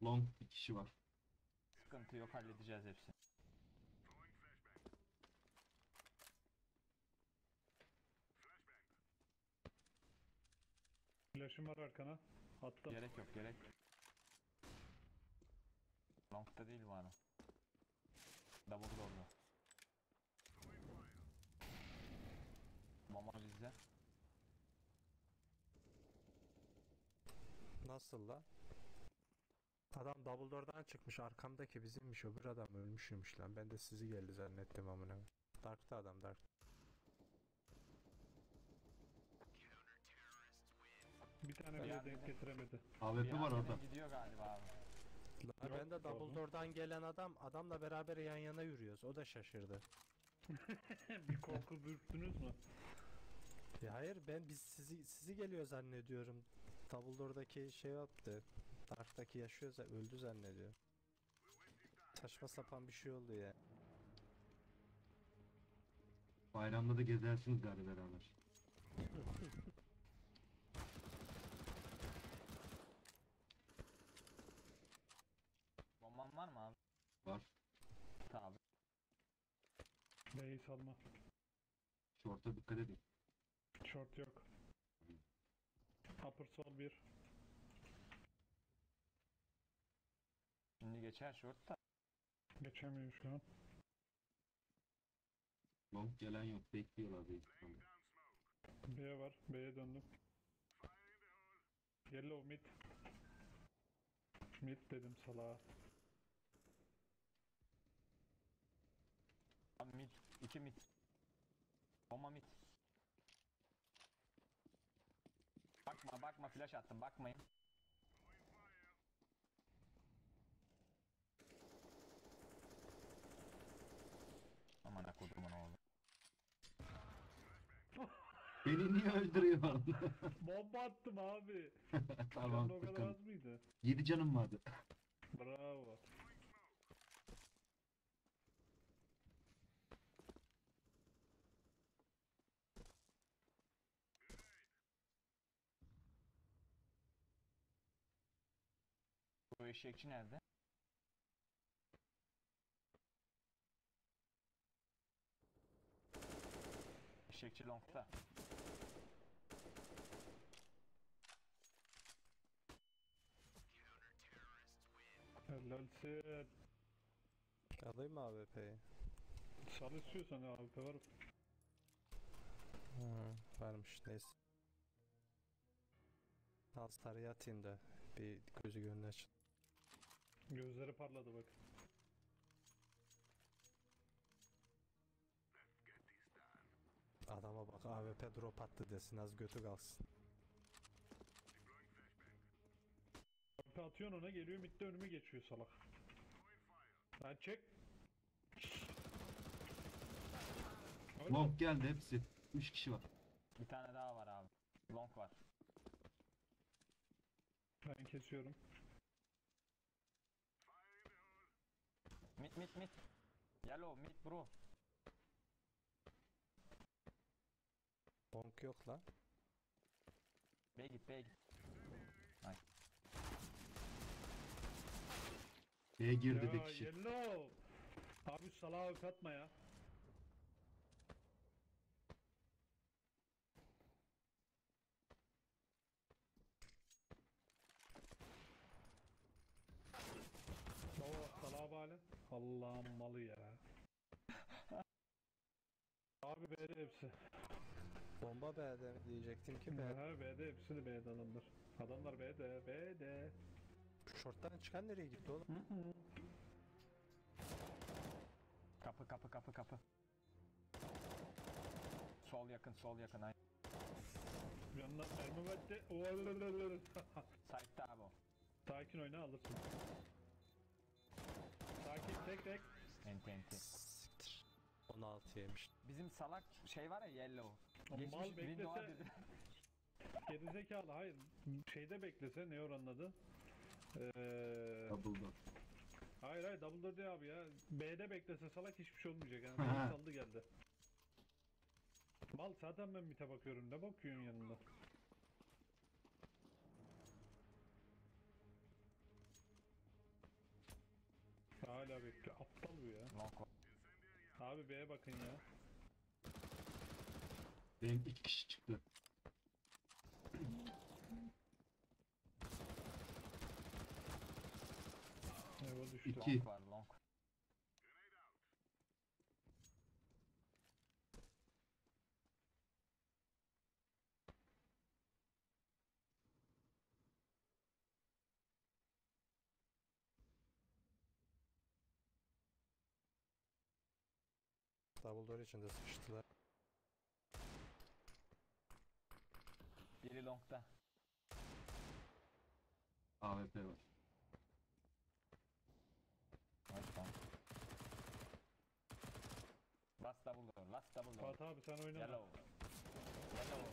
Long bir kişi var. Sıkıntı yok halledeceğiz hepsini. Flash'ım var arkana. Attım. Gerek yok gerek. Long'da değil bu ara. Double door'da. Bomba bizde. Nasıl la? Adam double door'dan çıkmış arkamdaki bizimmiş öbür adam ölmüşmüş lan ben de sizi geldi zannettim amına. Dark'ta adam Dark. Bir tane bile denk getiremedi. AWP var orada. Gidiyor galiba abi. La Yok, ben de door'dan gelen adam adamla beraber yan yana yürüyoruz. O da şaşırdı. bir korku bürktünüz mü? Ya hayır ben biz sizi sizi geliyor zannediyorum. Double door'daki şey yaptı. Dark'taki yaşıyor za- öldü zannediyor. Saçma sapan bir şey oldu ya. Bayramda da gezersiniz galiba beraber. Bomban var mı abi? Var. Tabi. B'yi salma. Şorta dikkat edin. Short yok. Upper sol 1. Şimdi geçer short da. Geçemiyor şu an. Long gelen yok. Bekliyorlar büyük ihtimalle. B var. B'ye döndüm. Yellow mid. Mid dedim salağa. Mid. İki mid. Bomba mid. Bakma bakma flash attım bakmayın. Aman kodumun oğlu. Beni niye öldürüyorsun? Bomba attım abi. tamam Canı o kadar az mıydı? 7 canım vardı. Bravo. Eşekçi nerede? Eşekçi longta. Helalsin. Alayım mı AWP'yi? Sal istiyorsan abi var. Hı, varmış neyse. Al sarıya atayım da bir gözü gönlü açın. Gözleri parladı bak. Adama bak AWP drop attı desin az götü kalsın. Abi atıyorsun ona geliyor midde önüme geçiyor salak. Lan çek. Long geldi hepsi. 3 kişi var. Bir tane daha var abi. Long var. Ben kesiyorum. Mid mid mid. Yellow mid bro. Bonk yok lan. B'ye git B'ye git. B'ye girdi bir kişi. yellow. Abi salağa öp atma ya. Baba salağa bari. Allah'ın malı ya. Abi B'de hepsi. Bomba B'de diyecektim ki B. Ha B'de hepsini B'de adamlar. Adamlar B'de, B'de. Şorttan çıkan nereye gitti oğlum? Kapı kapı kapı kapı. Sol yakın sol yakın. Ay. Yanına mermi battı. Side'da abi o. Sakin oyna alırsın. Sakin tek tek. Enti enti. Siktir. 16 yemiş. Bizim salak şey var ya yellow. O mal Geçmiş window beklese-. Gerizekalı hayır. Şeyde beklese ne oranın adı? Ee, Double door. hayır hayır double değil abi ya. B'de beklese salak hiçbir şey olmayacak yani. Saldı geldi. Mal zaten ben mite bakıyorum. Ne bakıyorsun yanında? Abi B'ye bakın ya. Benim iki kişi çıktı. Eva düştü. İki. Long Dumbledore içinde sıkıştılar. Biri longda. AWP var. Nice long. Last double door, last double door. Fatih abi sen oyna. Yellow. Yellow.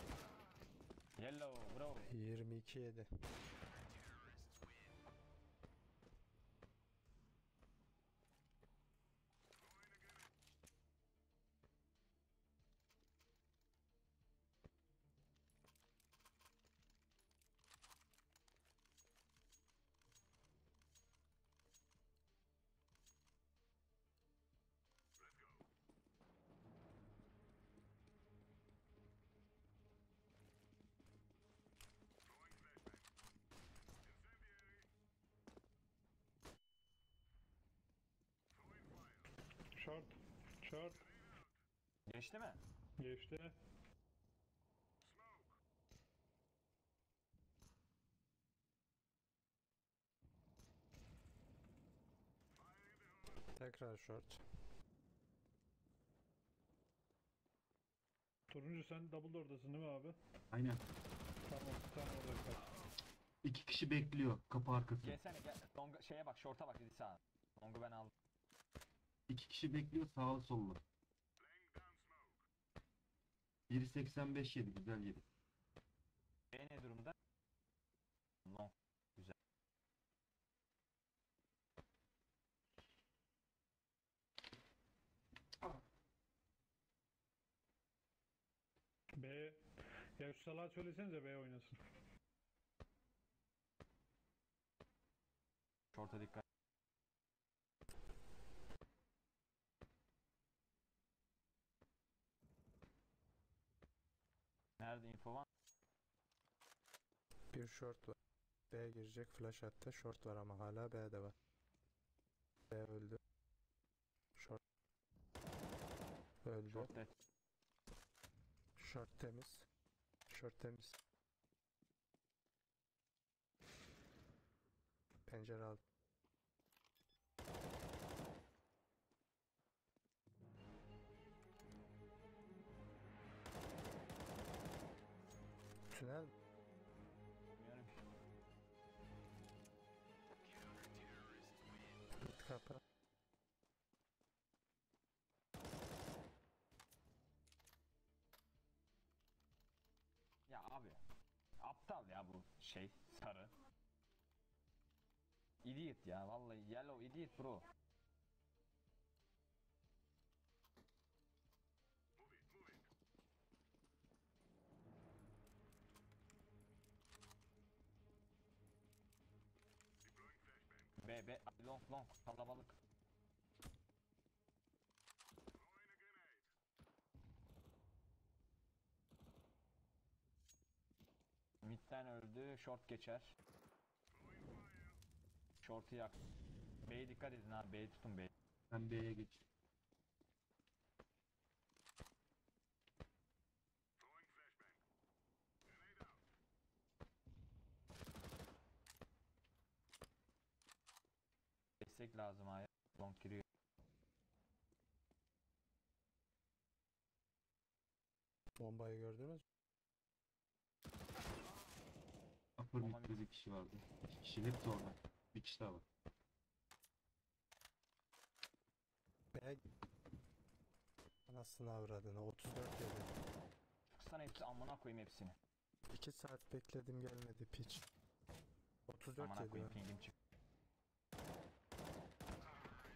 Yellow bro. 22 7. Short. Short. Geçti mi? Geçti. Tekrar short. Turuncu sen double door'dasın değil mi abi? Aynen. Tamam sen orada kal. İki kişi bekliyor kapı arkası. Gelsene gel. Longa, şeye bak short'a bak dedi sağa. Long'u ben aldım. İki kişi bekliyor sağlı sollu. Biri 85 yedi güzel yedi. B ne durumda? Long. Güzel. B. Ya şu salağı söylesenize B oynasın. Short'a dikkat. Nerede info var? Bir short var. B girecek flash attı. Short var ama hala B'de var. B öldü. Short. Öldü. Short dead. Short temiz. Short temiz. Pencere aldı. Aptal ya bu şey sarı. Idiot ya vallahi yellow idiot bro. B B long long kalabalık. Mid'den öldü, short geçer. Short'u yak. B'ye dikkat edin abi, B'yi tutun B'yi. Ben B'ye geç. Destek lazım aya. Long giriyor. Bombayı gördünüz mü? Mid'de bir kişi vardı. İki kişi hepsi orada. Bir kişi daha var. B Anasını avradını 34 yedi. Çıksana hepsi amına koyayım hepsini. 2 saat bekledim gelmedi piç. 34 Amına yedi. koyayım ha. pingim çık.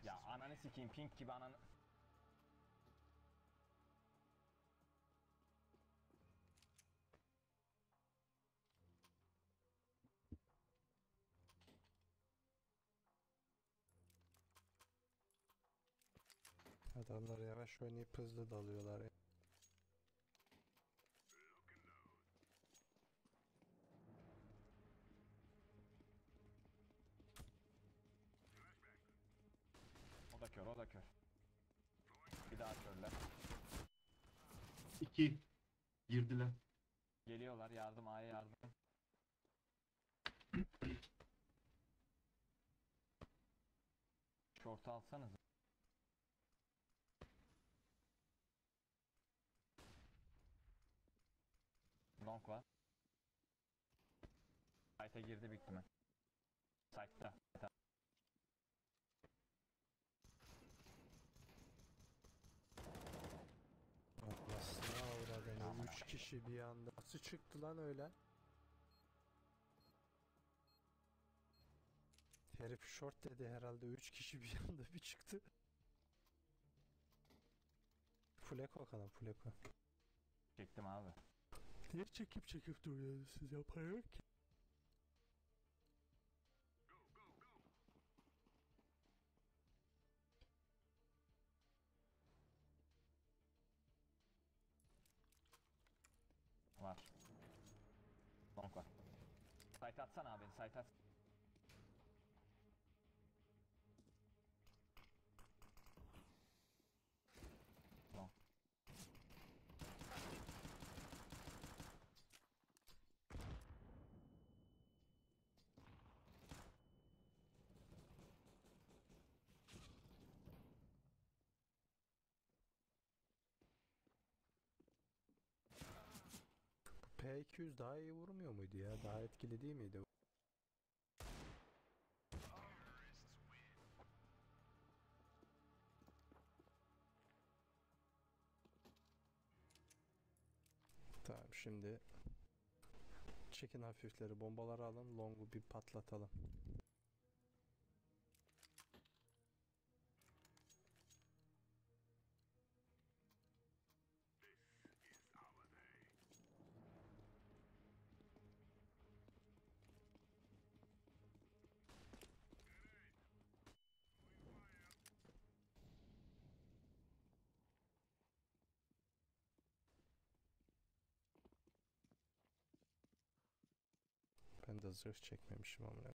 Ya ananı sikeyim ping gibi ananı. Adamlar yavaş oynayıp hızlı dalıyorlar. O da kör, o da kör. Bir daha körler. İki. Girdiler. Geliyorlar yardım A'ya yardım. Şortu alsanız. Girdi büyük ihtimal. Site'da. Nasıl avradını 3 kişi bir anda. Nasıl çıktı lan öyle? Herif short dedi herhalde 3 kişi bir anda bir çıktı. Fuleko kadar Fuleko. Çektim abi. Niye çekip çekip duruyorsunuz siz yapıyor ki? Site P200 daha iyi vurmuyor muydu ya? Daha etkili değil miydi? Tamam şimdi çekin hafifleri bombaları alın longu bir patlatalım. Zırh çekmemişim ama.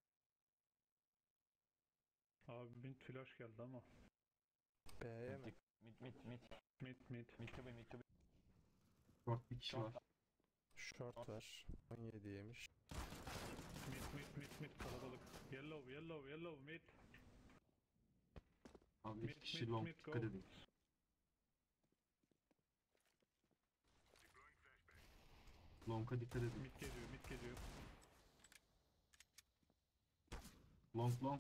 Abi mid flash geldi ama. B'ye mi? Mid mid mid. Mid mid. Mid to be mid to be. Short bir kişi var. Short var. 17 yemiş. Mid mid mid mid kalabalık. Yellow yellow yellow mid. Abi Mid, iki kişi mid, long mid, dikkat go. edin. Long'a dikkat edin. Mid geliyor mid geliyor. Long long.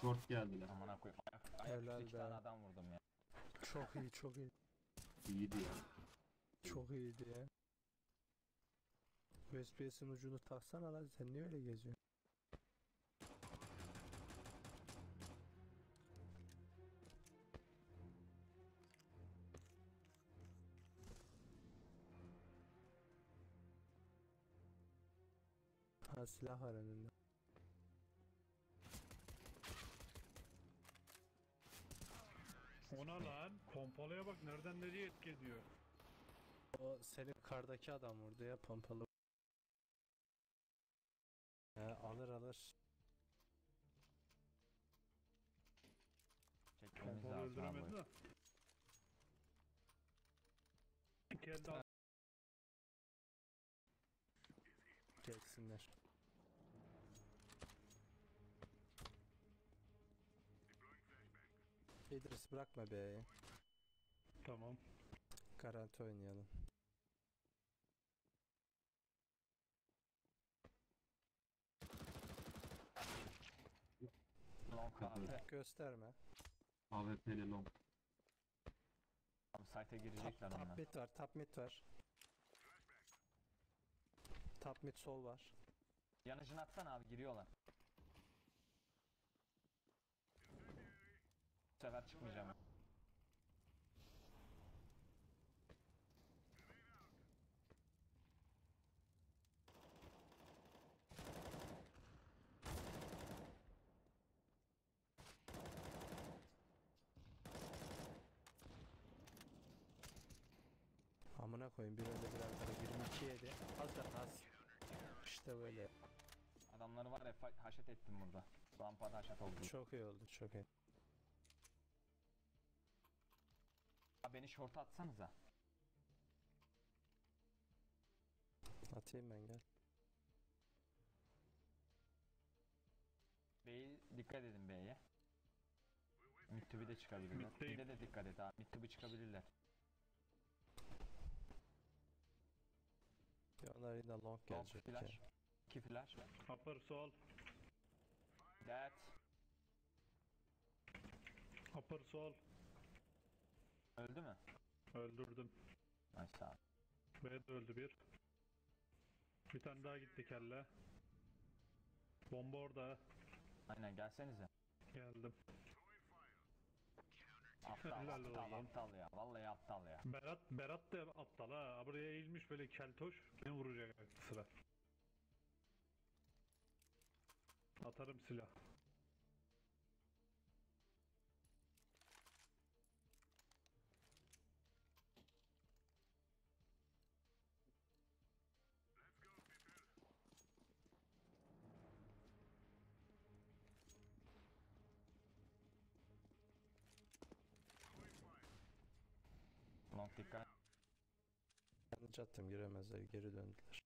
Short geldiler. Amına koyayım. Ayak, ayak Helal iki be. tane adam vurdum ya. Çok iyi çok iyi. İyiydi ya. Çok iyiydi ya. USB'sin ucunu taksana lan sen niye öyle geziyorsun? Ha silah var önünde. Ona lan. Pompalıya bak nereden nereye etki ediyor. O senin kardaki adam vurdu ya pompalı. Ya alır alır. Çekmemiz Pompalı lazım abi. öldüremedi de. İki elde al- Gelsinler. İdris bırakma be. Tamam. Garanti oynayalım. Gösterme. AWP'li long. Abi site'e Tap, girecekler tap onlar. mid var, tap mid var. Tap mid sol var. Yanıcını atsana abi giriyorlar. Bu sefer çıkmayacağım. Amına koyayım bir önde bir arkada 22 yedi. Az daha az. İşte böyle. Adamları var ya haşet ettim burada. Lampada haşet oldu. Çok iyi oldu çok iyi. Beni short'a atsanıza. Atayım ben gel. B'yi dikkat edin B'ye. Mid to B'de çıkabilirler. Mid'deyim. Mid'e de dikkat et abi. Mid to B çıkabilirler. Onlar yine long Long gelecek ya. flash. 2 flash. Upper sol. Dead. Upper sol. Öldü mü? Öldürdüm. Nice abi. B de öldü bir. Bir tane daha gitti kelle. Bomba orada. Aynen gelsenize. Geldim. Aptal Helal aptal aptal ya. Vallahi aptal ya. Berat, Berat da aptal ha. Buraya eğilmiş böyle keltoş. Beni vuracak sıra. Atarım silah. Attım giremezler geri döndüler.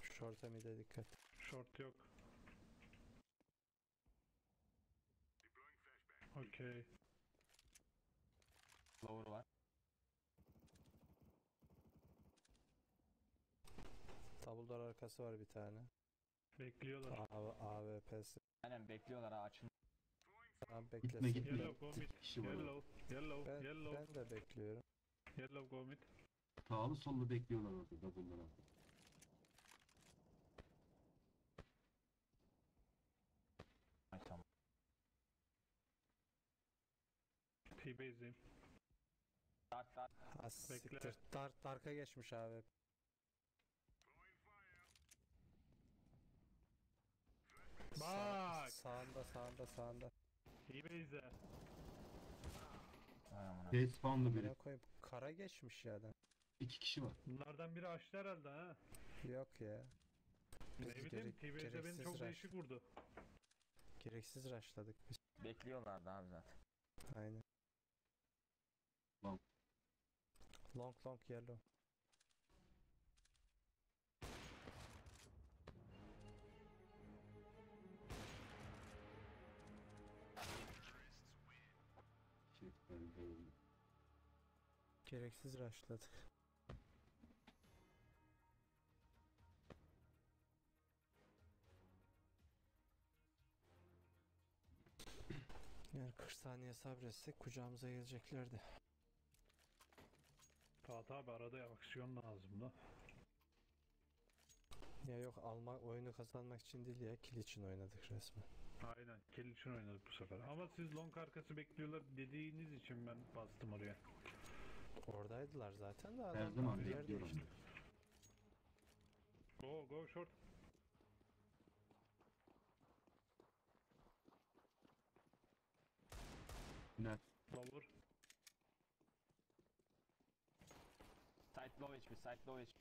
Short'a mid'e dikkat. Short yok. Okey. Lower var. Dumbledore arkası var bir tane. Bekliyorlar. A AWP'si. Aynen bekliyorlar ha açın. Tamam Gitme beklesin. gitme. Yellow go mid. Tek kişi var. Yellow. Yellow. Ben, Yellow. ben de bekliyorum. Yellow go mid. Sağlı sollu bekliyorlar orada da bunlara. Nice tamam. T-base'im. Dart dart. Ha Bekle. siktir. Dark, Dark'a geçmiş abi. Bak. sağında sağında sağında. Ay amına. T spawnlı biri. Koyayım. Kara geçmiş ya adam. İki kişi var. Bunlardan biri açtı herhalde ha. Yok ya. Biz Ne bileyim gere- T-base'e beni gereksiz çok rush- değişik vurdu. Gereksiz rushladık biz. Bekliyorlardı abi zaten. Aynen. Long. Long long yellow. Gereksiz rushladık. Yani 40 saniye sabretsek kucağımıza geleceklerdi. Fatih abi arada aksiyon lazım da. Ya yok almak oyunu kazanmak için değil ya kill için oynadık resmen. Aynen. Kill için oynadık bu sefer. Ama siz long arkası bekliyorlar dediğiniz için ben bastım oraya. Oradaydılar zaten de adam zaman yer bekliyorum. değişti. Go go short. Net. Lower. Side low HP, side low HP.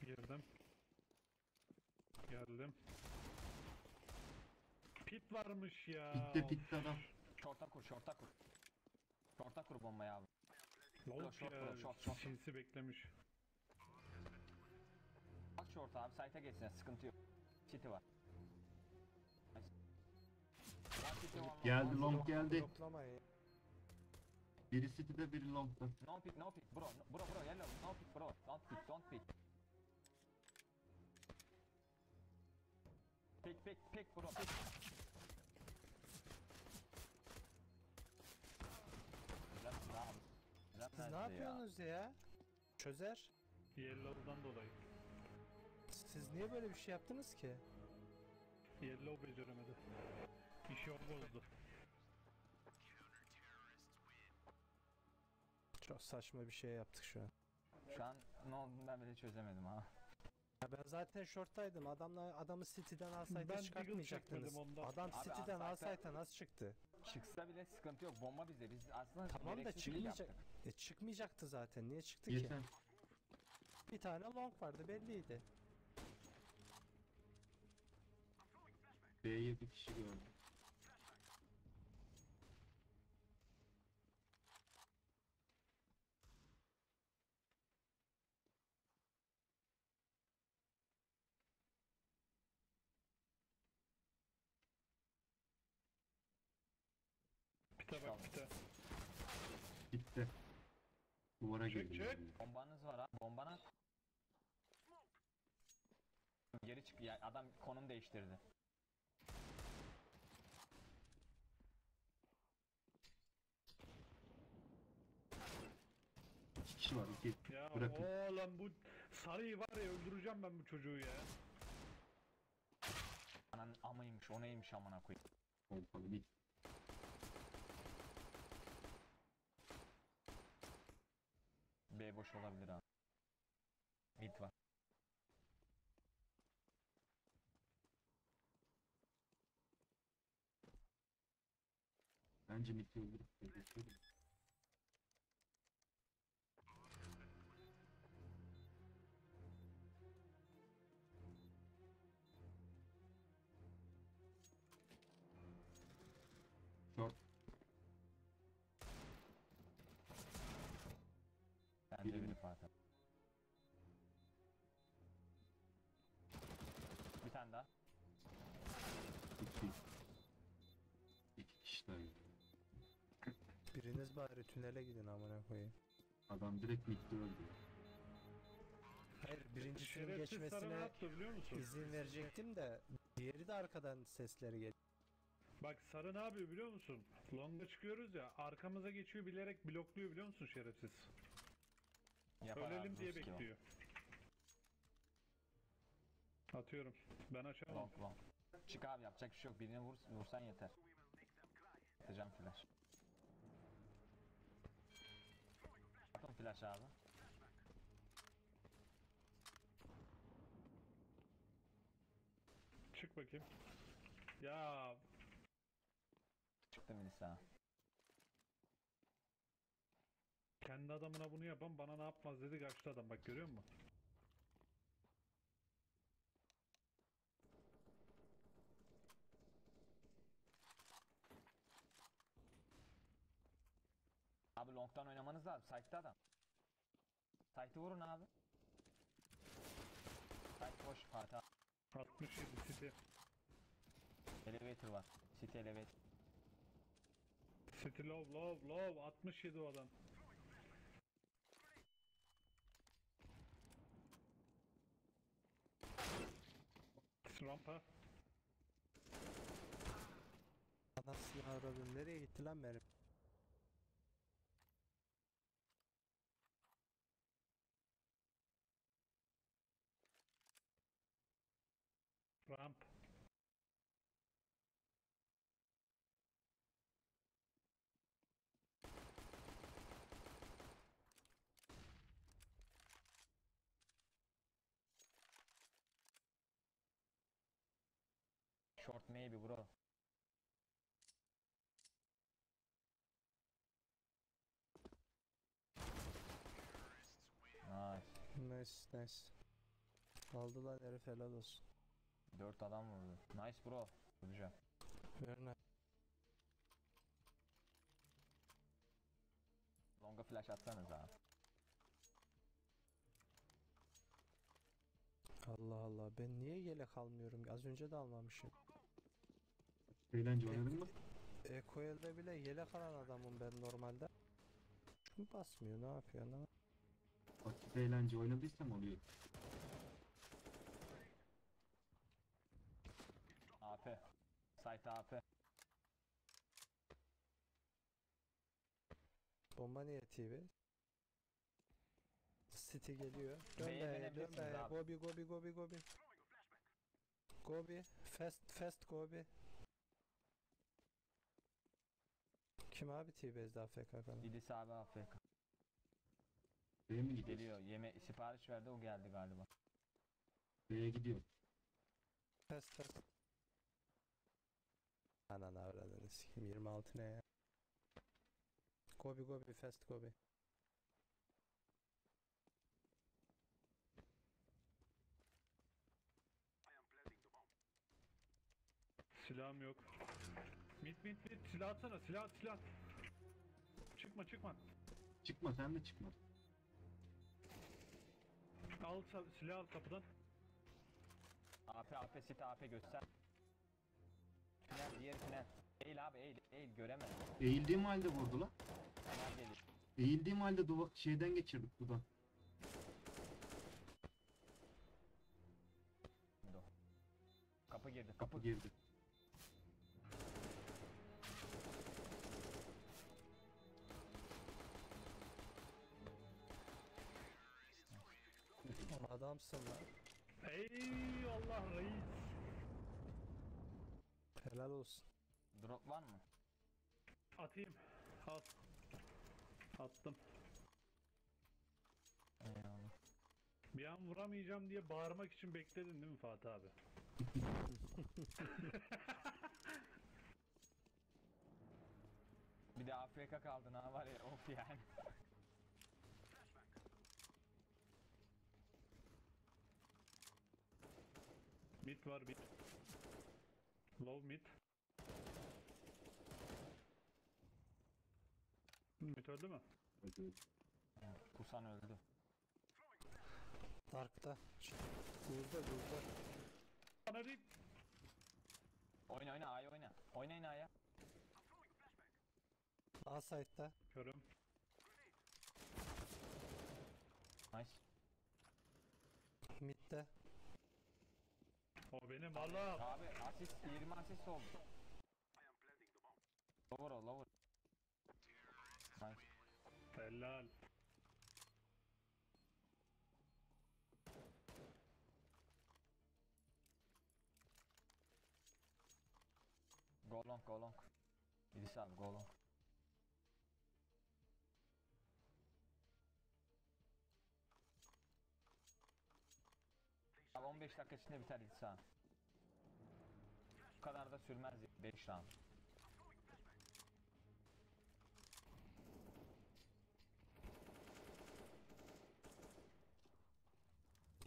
Girdim. Geldim. Pit varmış ya. Pitte pitte adam. Short'a kur, short'a kur. Short'a kur bombayı abi. Lavuk Short, ya. short, short, short. Sinsi beklemiş. Bak short'a abi, side'a geçsin, sıkıntı yok. City var. Geldi long geldi. Biri city'de biri long'da. No pick, no pick, bro, bro, bro, yellow, no pick, bro, don't pick, don't pick. Pick, pick, pick, bro, pick. Güzelsin abi. Güzel Siz ne nerede ya? yapıyorsunuz ya? Çözer. Yellow'dan dolayı. Siz niye böyle bir şey yaptınız ki? Yellow beceremedi. İşi o bozdu. Çok saçma bir şey yaptık şu an. Şu an ne olduğunu ben bile çözemedim ha. Ya ben zaten short'taydım. Adamla adamı City'den alsaydı çıkartmayacaktınız. Adam Abi City'den alsaydı nasıl çıktı? Çıksa bile sıkıntı yok. Bomba bizde. Biz aslında Tamam da gereksiz kill çıkmayacak. yaptık. E çıkmayacaktı zaten. Niye çıktı ki? Yeter. Bir tane long vardı belliydi. B'ye bir kişi gördüm. Pite bak pite. Bitti. Duvara çık. ben. Bombanız var ha. Bombana Geri çık ya adam konum değiştirdi. İki kişi var. iki. Ya Bırakın. oğlum bu sarıyı var ya öldüreceğim ben bu çocuğu ya. Anan amıymış o neymiş amına koyayım. Pompalı bir. B boş olabilir abi. Mid var. Bence Mit'i öldürüp Biriniz bari tünele gidin amına koyayım. Adam direkt Mit'te öldü. Hayır birincisinin Şerefsiz ne geçmesine yaptı biliyor musun? izin verecektim de diğeri de arkadan sesleri geliyor. Bak sarı ne yapıyor biliyor musun? Long'a çıkıyoruz ya arkamıza geçiyor bilerek blokluyor biliyor musun şerefsiz? Yapar abi, Ölelim diye Rus gibi. bekliyor. Atıyorum. Ben açamam. Long long. Çık abi yapacak bir şey yok. Birini vur, vursan yeter. Atacağım flash. Flash abi. Çık bakayım. Ya Çıktı Melisa. kendi adamına bunu yapan bana ne yapmaz dedi kaçtı adam bak görüyor musun? Long'dan oynamanız lazım. Site'da adam. Site'ı vurun abi. Site boş Fatih abi. 67 city. Elevator var. City elevator. City low low low 67 o adam. Rampa. Anasını aradım. Nereye gitti lan benim? Ramp. Short maybe bro. Nice. Nice nice. Aldılar herif helal olsun. 4 adam vurdu. Nice bro. Vuracağım. Very nice. Longa flash atsanız abi. Allah Allah ben niye yelek almıyorum? Az önce de almamışım. Eğlence oynadın mı? Ekoel'de bile yelek alan adamım ben normalde. Şunu basmıyor ne yapıyor ne? Aktif eğlence oynadıysam oluyor. AP. Site AP. Bomba niye TV? City geliyor. Dön be, dön be. Gobi, gobi, gobi, gobi. Gobi, fast, fast gobi. Kim abi T-Base'de AFK kalan? İdris abi AFK. B'ye mi gidiyor? Geliyor. Yeme sipariş verdi o geldi galiba. B'ye gidiyor. Fast, fast. Ananı avradını sikeyim 26 ne ya? Gobi gobi fast gobi. Silahım yok. Mit mit mit silah atsana silah at, silah. at. Çıkma çıkma. Çıkma sen de çıkma. Al sa- silah al kapıdan. AP AP sit AP göster. Tünel diğer tünel. Eğil abi eğil eğil göremez. Eğildiğim halde vurdu lan. Tünel. Eğildiğim halde duva şeyden geçirdik buradan. Kapı girdi Kapı kapı. girdi. Adamsın lan. Ey Allah reis. Helal olsun. Drop var mı? Atayım. Al. Attım. Eyvallah. Bir an vuramayacağım diye bağırmak için bekledin değil mi Fatih abi? Bir de AFK kaldın ha var ya of yani. Mid var mid. Low mid. Mid öldü mü? Hadi. Kusan öldü. Dark'ta. Buzda buzda. Bana değil. Oyna oyna A'ya oyna. Oynayın A'ya. A site'da. Körüm. Nice. Mid'de. O benim Allah'ım. Abi asist 20 asist oldu. Lower ol lower. Nice. Helal. Go long go long. İdris abi go long. 15 dakika içinde biter İdris abi. Bu kadar da sürmez 5 round.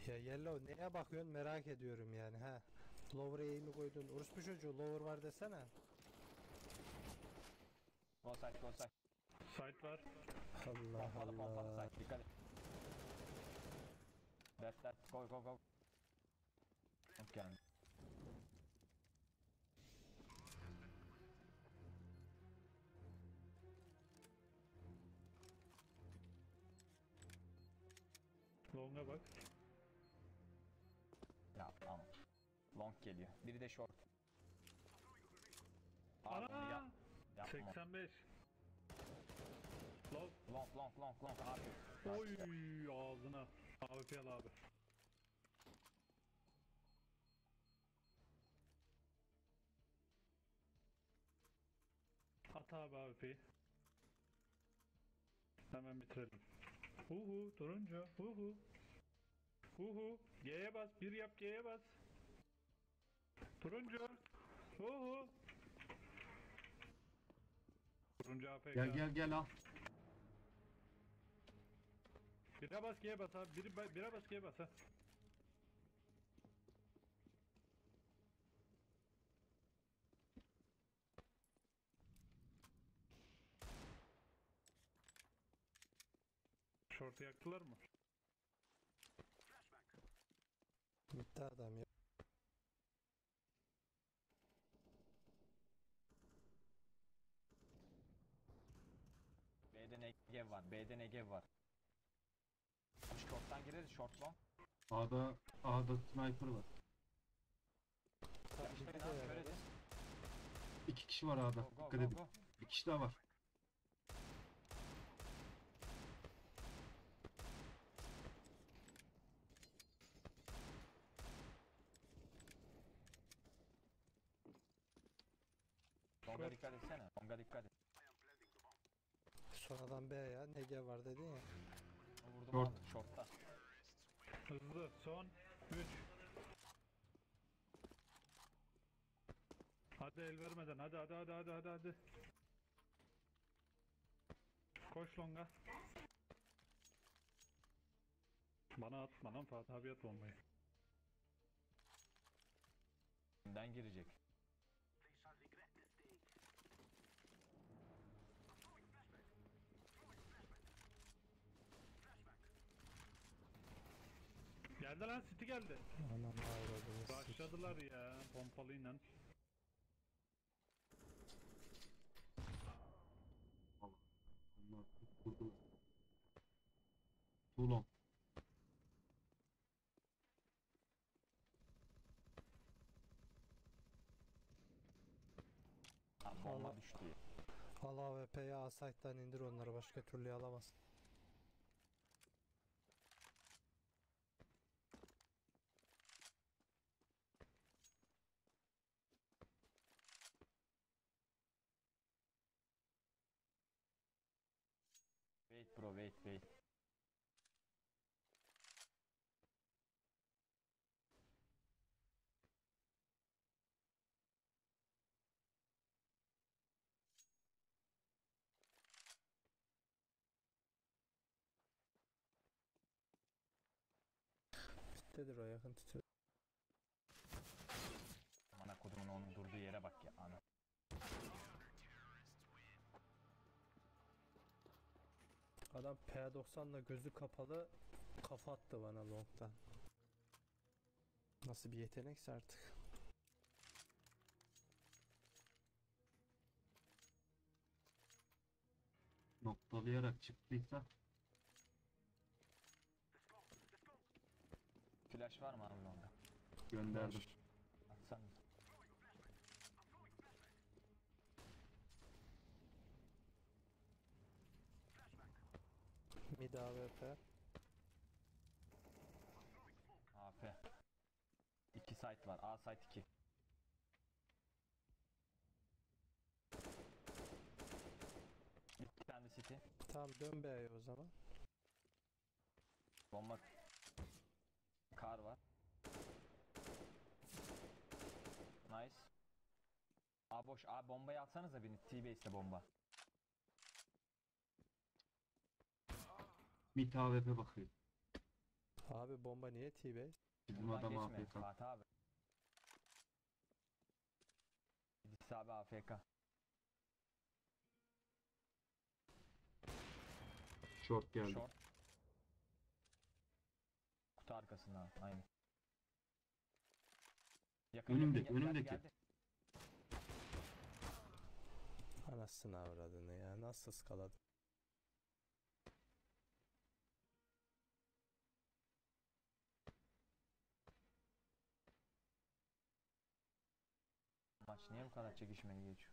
Ya Yellow neye bakıyorsun merak ediyorum yani ha. Lower'a aim'i koydun. Orospu çocuğu lower var desene. Go side go side. Site var. Allah Pompalı pompalı Allah. side dikkat et. Left left go go go. Çok geldi. Long'a bak. Ya ama. Long geliyor. Biri de short. Abi Ana! yap, yapma. 85. Low. Long long long long abi. Oy ağzına. AWP al abi. At abi AWP'yi. Hemen bitirelim. Huhu turuncu. Huhu. Huhu. G'ye bas. Bir yap G'ye bas. Turuncu. Huhu. Turuncu AFK. Gel gel gel al. Bire bas G'ye bas abi. Biri, bire bas G'ye bas ha. Şortu yaktılar mı? Mid'de adam ya. B'de Negev var. B'de Negev var. Short'tan gireriz short long. A'da A'da sniper var. Var. göreriz. İki kişi var A'da. Go go Dikkat go edin. go. Bir kişi daha var. Long'a dikkat Long'a dikkat et. Sonradan B ya. Nege var dedin ya. Vurdum Short. abi short'ta. Hızlı. Son 3. Hadi el vermeden hadi hadi hadi hadi hadi hadi. Koş longa. Bana atma lan Fatih abi at bombayı. Önden girecek. Geldi lan City geldi. Anam avradını. Başladılar ya pompalıyla. Onlar kurdu. Tulon. Ha, bomba Allah. düştü ya. Al AWP'yi A site'dan indir onları başka türlü alamazsın. Bittedir o yakın tutuyor. Amına kodumun onun durduğu yere bak ya. Ana. Adam P90'la gözü kapalı kafa attı bana long'dan. Nasıl bir yetenekse artık. Noktalayarak çıktıysa Flash var mı abi onda? gönderdim. Atsan. Mid AWP. AP. İki site var. A site 2. Bir tane city. Tamam dön B'ye o zaman. Bomba. Kar var. Nice. A boş. A bombayı atsanıza birini. T-base'de bomba. Mid AWP bakıyor. Abi bomba niye T-base? Bizim adam geçme, AFK. Fatih abi. İdris abi AFK. Short geldi. Short. Kutu arkasında. Aynı. Yakın, Önümde- yakın, geldi, önümdeki. geldi. Anasını avradını ya nasıl ıskaladı? Maç niye bu kadar çekişmeli geçiyor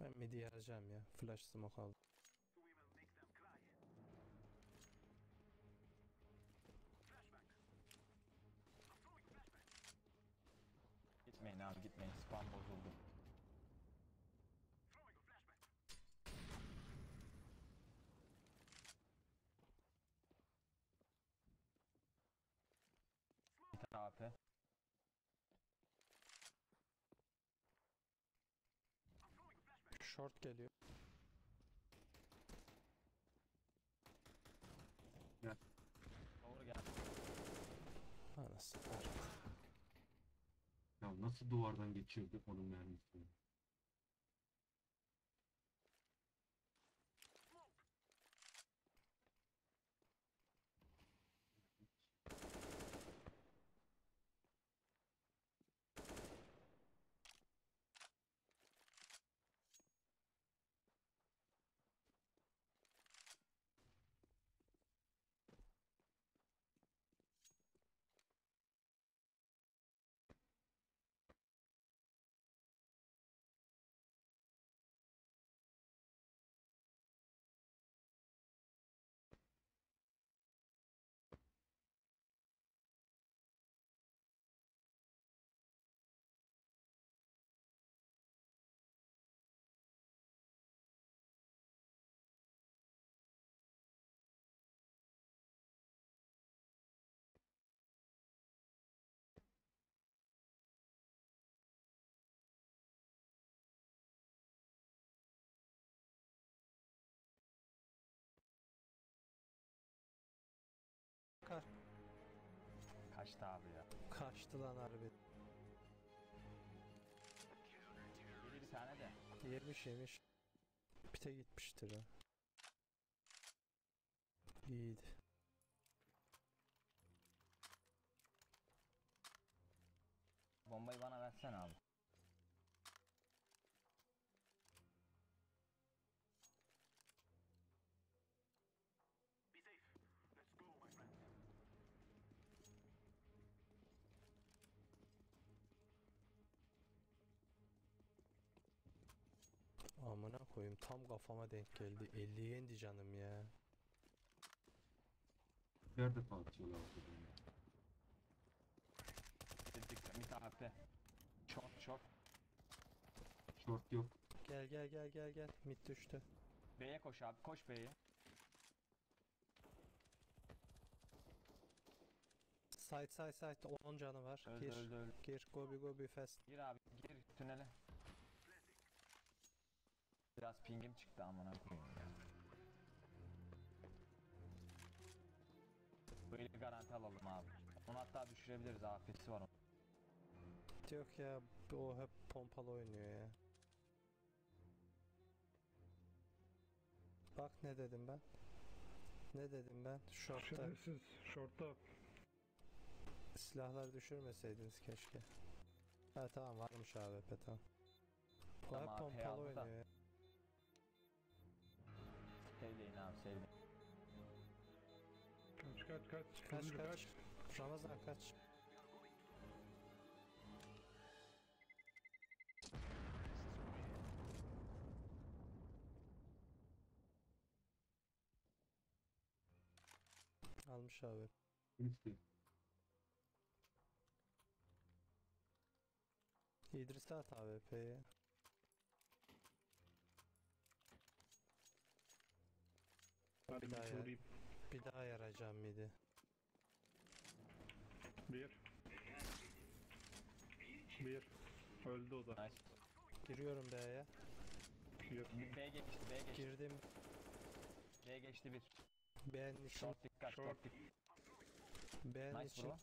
Ben mid'i yarayacağım ya. Flash smoke aldım. Gitmeyin abi gitmeyin. Spam bozuldu. Bir tane AP. Short geliyor. Doğru geldi. Anasını. Ya nasıl duvardan geçirdi onun mermisini? Kar Kaçtı abi ya. kaçtı lan harbi. Yedi bir tane de. Yemiş yemiş. Pite gitmiştir ha. İyiydi. Bombayı bana versene abi. Amına koyayım tam kafama denk geldi. 50 yendi canım ya. Bir defa atıyorlar orada beni. Dedik mid AP. Çok çok. Short yok. Gel gel gel gel gel. Mid düştü. B'ye koş abi koş B'ye. Side side side 10 canı var. Öldü Gir. öldü öldü. Gir. Go be go be fast. Gir abi gir tünele. Biraz pingim çıktı amına koyayım ya. Böyle garanti alalım abi. Onu hatta düşürebiliriz afiyeti var onun. Yok ya o hep pompalı oynuyor ya. Bak ne dedim ben. Ne dedim ben? Short'ta Şerefsiz. Short'ta. silahlar düşürmeseydiniz keşke. Ha tamam varmış AWP tamam. O Tamam hep abi, pompalı oynuyor ya. Sevleyin abi sevleyin. Kaç kaç kaç. Kaç Hızlı kaç. Ramazan kaç. Almış abi. İdris'e at AWP'yi. Hadi Bir daha ya. vurayım. Bir daha yarayacağım midi. Bir. Bir. Öldü o da. Nice. Giriyorum B'ye. Bir. B geçti B geçti. Girdim. B geçti bir. B'nin için. Short dikkat Short. short dikkat. B'nin Nice için. bro.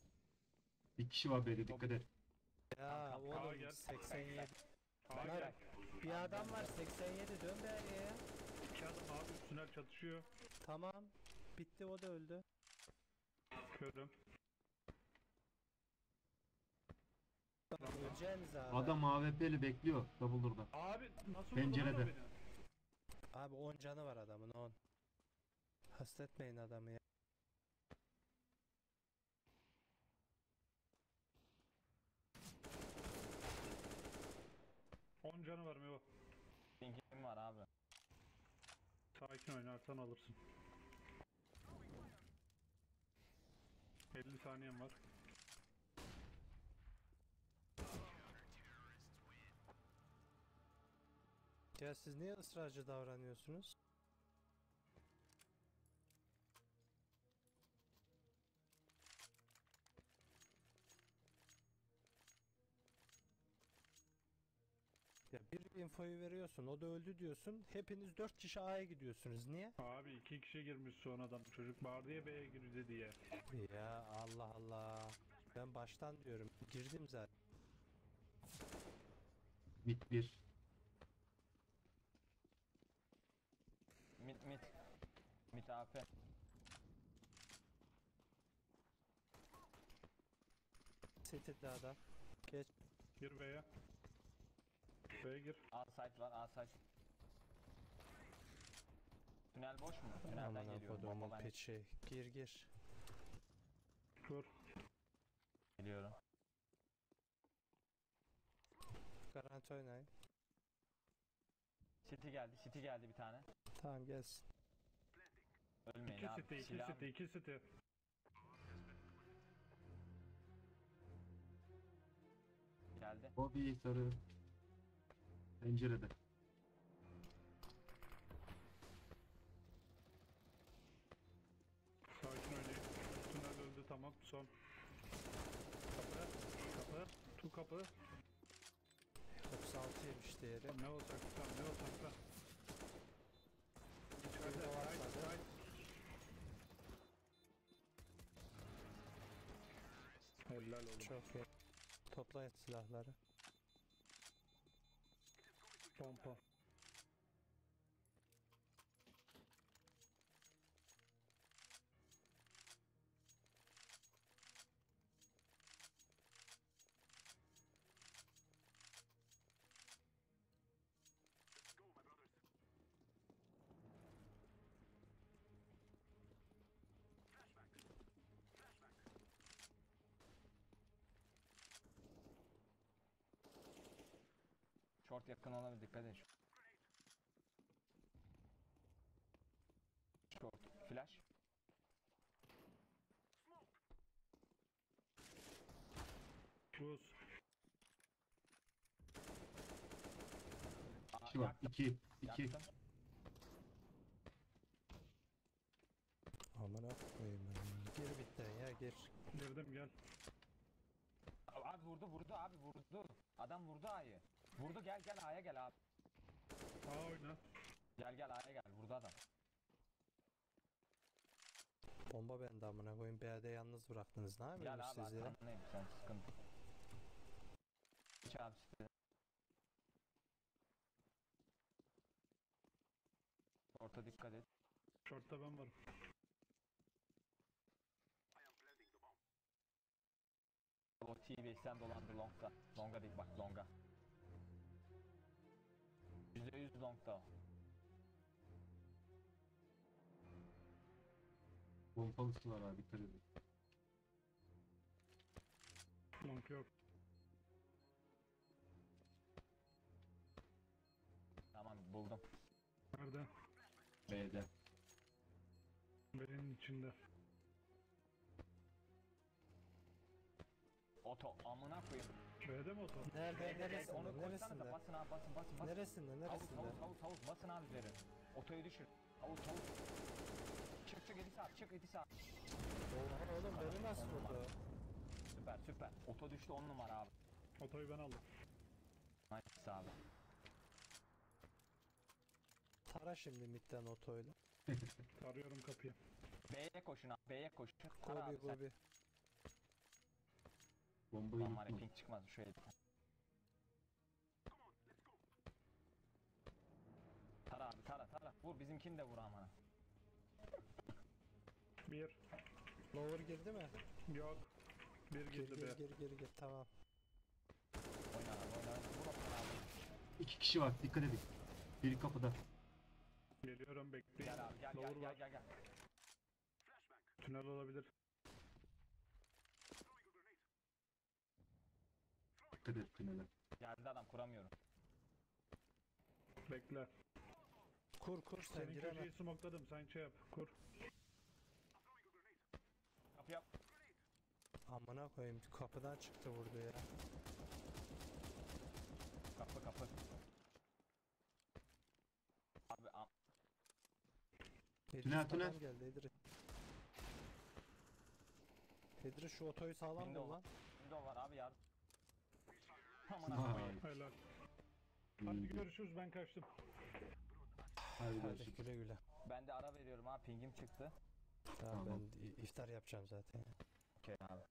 Bir kişi var böyle dikkat et. Ya tamam, oğlum gel. 87. Hayır. Lan bir adam var 87 dön B'ye ya. Adam abi üstüne çatışıyor. Tamam. Bitti o da öldü. Körüm. Bak öleceğiniz abi. Adam AWP'li bekliyor Double'da. Abi nasıl Pencerede. vurdun beni? Abi 10 canı var adamın 10. Hasretmeyin adamı ya. On canı var Meva. Pingim var abi. Sakin oynarsan alırsın. 50 saniyen var. Ya siz niye ısrarcı davranıyorsunuz? Bir infoyu veriyorsun, o da öldü diyorsun. Hepiniz dört kişi A'ya gidiyorsunuz. Niye? Abi iki kişi girmiş sonradan. Çocuk bağırdı ya B'ye girdi diye. Ya Allah Allah. Ben baştan diyorum. Girdim zaten. Mid 1. Mid mid. Mid AP. City'de adam. Geç. Gir B'ye. B'ye gir. A site var A site. Tünel boş mu? Tünelden Aman geliyorum. Bomba ben peçi. Gir gir. Dur. geliyorum. Garanti oynayın. City geldi. City geldi bir tane. Tamam gelsin. Ölmeyin İki abi. city, iki Silah- city, iki city. geldi. O bir sarı. Pencerede. Sakin oynayın. Tünel öldü tamam. Son. Kapı. Kapı. Tu kapı. 36 yemiş değeri. Ne olacak? Tamam ne olacak da. İçeride. Bakmadı. side. Helal oğlum. Çok iyi. Toplayın silahları. bumper. Short yakın olabilir dikkat et. Short. Flash. Aa, İki var. yaktım, İki. İki. yaktım. Amına koyayım ben. Gir bitten ya gir. Girdim gel. Abi vurdu vurdu abi vurdu. Adam vurdu A'yı. Vurdu gel gel A'ya gel abi. A oyna. Gel gel A'ya gel vurdu adam. Bomba bende amına koyayım. B'de yalnız bıraktınız. Ne Gel yapıyorsunuz abi siz ya? arkandayım sen sıkıntı. Hiç abi. Orta dikkat et. Short'ta ben varım. O T-Base'den dolandı long'da. Long'a değil bak long'a. %100 long'da o. Pompalısı var abi dikkat edin. Long yok. Tamam buldum. Nerede? B'de. Benim içinde. Oto amına koyayım. B'de mi o zaman? Nerede? Neresinde? onu koysanıza Neresinde? basın abi basın basın basın. Neresinde? Neresinde? havuz havuz havuz basın abi üzeri. Otoyu düşür. Havuz havuz. Çık çık Edis abi çık Edis abi. Oha oğlum beni nasıl vurdu? Süper süper. Oto düştü 10 numara abi. Otoyu ben aldım. Nice abi. Tara şimdi midden otoyla. Arıyorum kapıyı. B'ye koşun abi. B'ye koşun. Tara Gobi abi sen. gobi. Bombayı Lan var ya ping çıkmaz şöyle. Tara abi tara tara. Vur bizimkini de vur amına. Bir. Lower girdi mi? Yok. Bir Gir girdi gir B. gir gir gir tamam. Oyna abi oyna. Vur abi. İki kişi var dikkat edin. Biri kapıda. Geliyorum bekleyin. Gel abi gel gel Lower gel var. gel gel. Tünel olabilir. Dikkat et tünele. Geldi adam kuramıyorum. Bekle. Kur kur sen Senin giremem. köşeyi smokladım. Sen şey yap. Kur. Kapı yap. Amına koyayım kapıdan çıktı vurdu ya. Kapı kapı. Abi am İdris Tünel, tünel. geldi İdris. İdris şu otoyu sağlam Window bul var. lan. window var abi yardım. Helal. Hadi görüşürüz ben kaçtım. Hadi Hadi görüşürüz. güle güle. Ben de ara veriyorum abi pingim çıktı. Tamam, Tamam. ben i- iftar yapacağım zaten. Okey abi.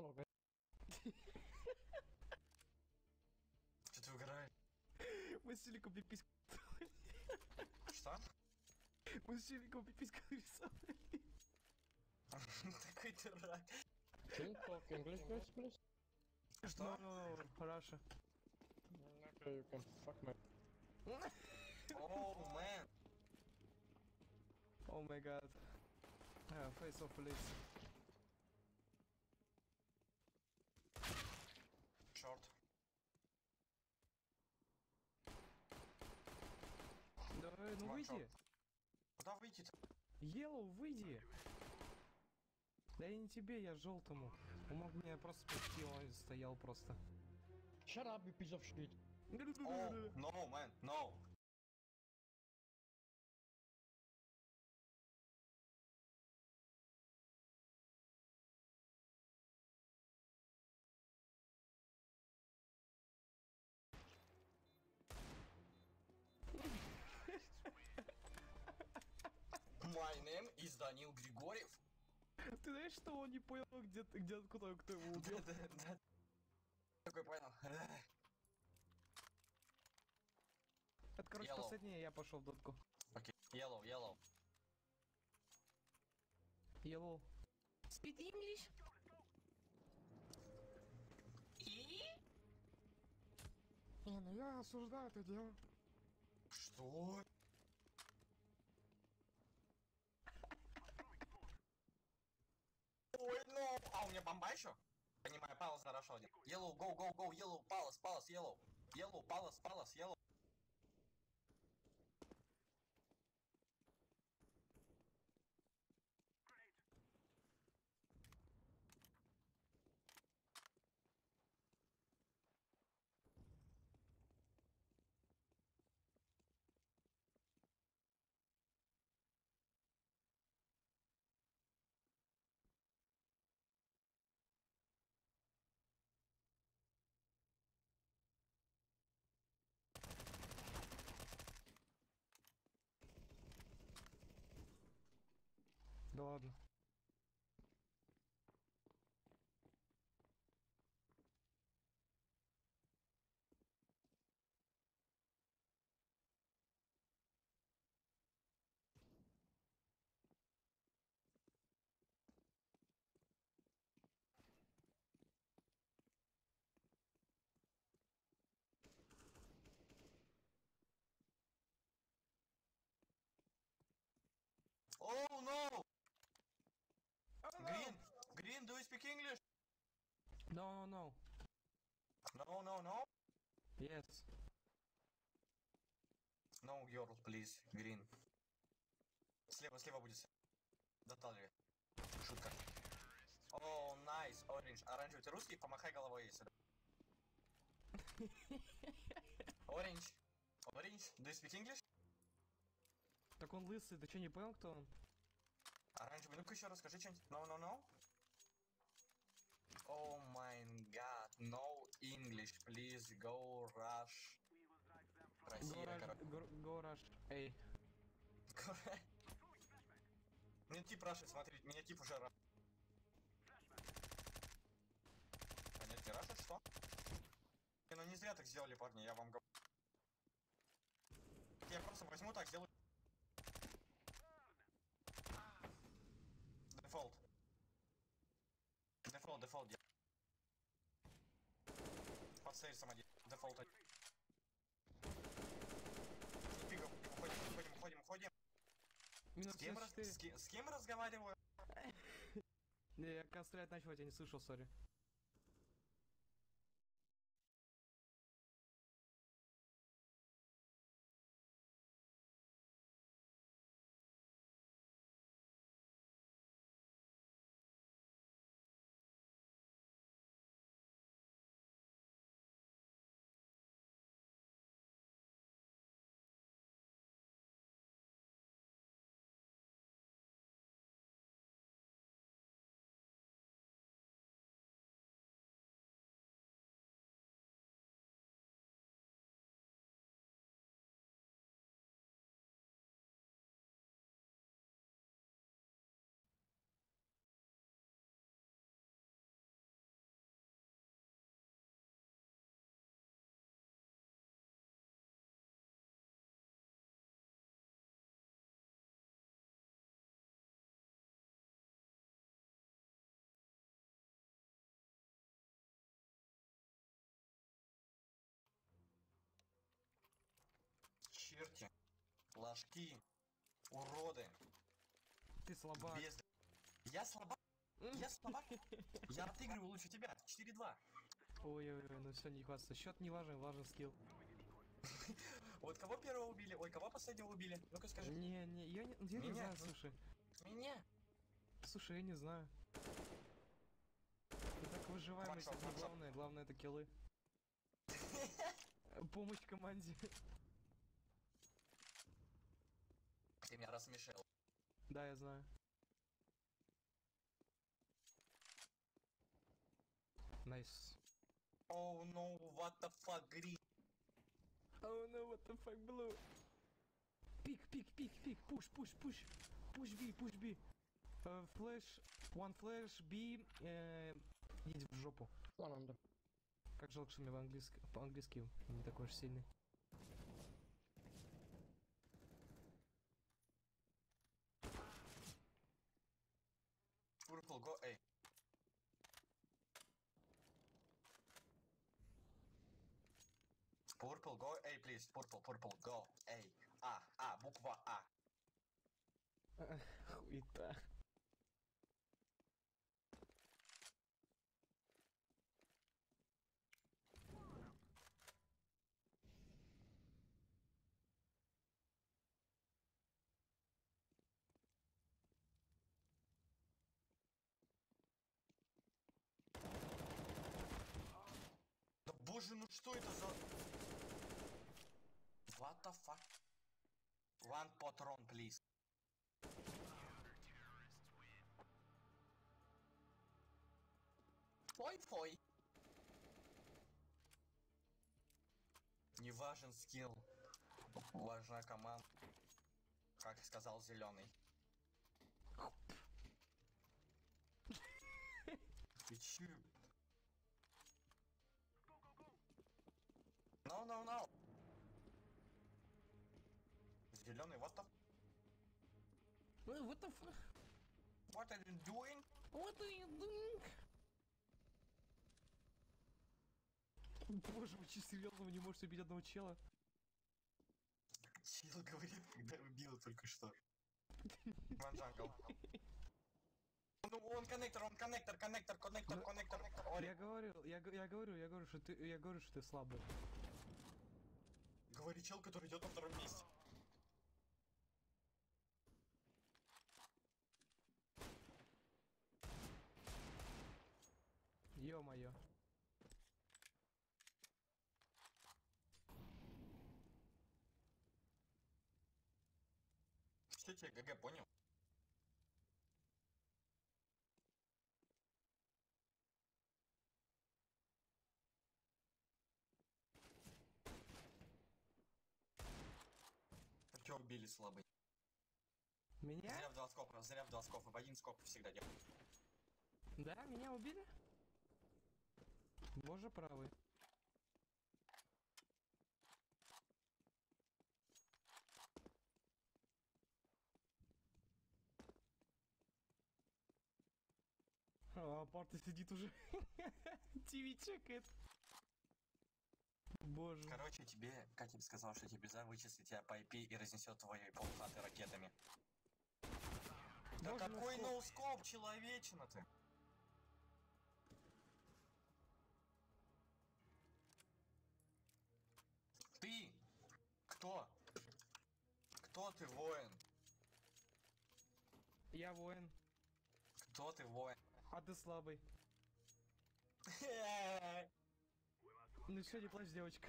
налога. Че ты выгораешь? Василий, купи письку. Что? Василий, купи письку рисовали. Такой дурак. Can you talk English, guys, please? Что? No, no, no, Russia. Okay, you can fuck my... oh, man! Oh my god. Yeah, face off, please. Шорт. Давай, ну One выйди. shot. Куда выйти-то? Йеллоу, выйди. Да я не тебе, я желтому. Он мог меня просто спасти, он стоял просто. Shut up, you piece of shit. Оу, no, man, no. Григорьев. Ты знаешь, что он не понял, где, ты- где кто, кто его убил? Такой понял. Это, короче, Yellow. последнее, я пошел в дотку. Окей. Yellow, yellow. Yellow. Speak English? Не, ну я осуждаю это дело. Что? Ой, ну, а у меня бомба еще? Понимаю, палас хорошо. Yellow, go, go, go, yellow, палас, палас, yellow. Yellow, палас, палас, yellow. Norden Oh no! Speak English? No, no, no. No, no, no. Yes. No, girl, please, Green. Слева, слева будет. Доталили. Шутка. О, найс, оранж. Оранжевый, ты русский? Помахай головой, если. Оранж. Оранж, do you speak English? Так он лысый, ты что, не понял, кто он? Оранжевый, ну-ка еще расскажи что-нибудь. No, no, no. Oh my god, no English, please go rush. Россия, короче. гор- гораж. Эй. Мне тип рашит, смотри, меня тип уже ра... А нет, не рашит, что? Не, ну не зря так сделали, парни, я вам говорю. Я просто возьму так, сделаю... Дефолт. Дефолт, дефолт. Под сейрсом один. Дефолт один. Фига, уходим, уходим, уходим, уходим. Минус С кем, раз- 64. с, ки- с кем разговариваю? Не, я когда стрелять начал, я не слышал, сори. Черти, ложки, уроды, Ты слабак. без... Я слабак? Я слабак? Я отыгрываю лучше тебя. 4-2. Ой-ой-ой, ну все, не хвастайся. Счет не важен, важен скилл. Вот кого первого убили? Ой, кого последнего убили? Ну-ка скажи. Не, не, я не, я не знаю, слушай. Меня? Слушай, я не знаю. Ну так выживаемость Факсов, это главное, главное это киллы. Помощь команде. Ты меня рассмешил. Да, я знаю. Найс. Oh no, what the fuck, green. Oh no, what the fuck, blue? Пик, пик, пик, пик, пуш, пуш, пуш. Пуш B, пуш B. Э, Флэш, one флэш, B, э, иди в жопу. Как жалко, что у меня по-английски, по-английски не такой уж сильный. Purple, go A. Purple, go A, please. Purple, purple, go A. А, А, буква А. Хуета. Боже, ну что это за... What the fuck? One patron, please. Фой-фой. Не важен скилл. Важна команда. Как сказал зеленый. Ты чё? No, no, no. Зеленый, what the... What the fuck? What are you doing? What are you doing? Боже, вы че серьезно, вы не можете убить одного чела? Чел говорит, когда убил только что. Ван Джангл. Ну, он коннектор, он коннектор, коннектор, коннектор, Ну, коннектор. Ори, Я говорю, я, я говорю, я говорю, что ты, я говорю, что ты слабый. Говори чел, который идет на втором месте. Ё-моё. Что тебе, ГГ, понял? Че убили слабый? Меня? Зря в два скопа, зря в два скопа, в один скоп всегда делал. Да, меня убили? Боже правый. А, парта сидит уже. ТВ чекает. Боже. Короче, тебе, Катя сказал, что тебе за вычислить тебя по IP и разнесет твои полхаты ракетами. Да Боже, какой ноускоп. ноускоп, человечина ты? Ты? Кто? Кто ты, воин? Я воин, Кто ты, воин? а ты слабый. Ну все, не плачь, девочка.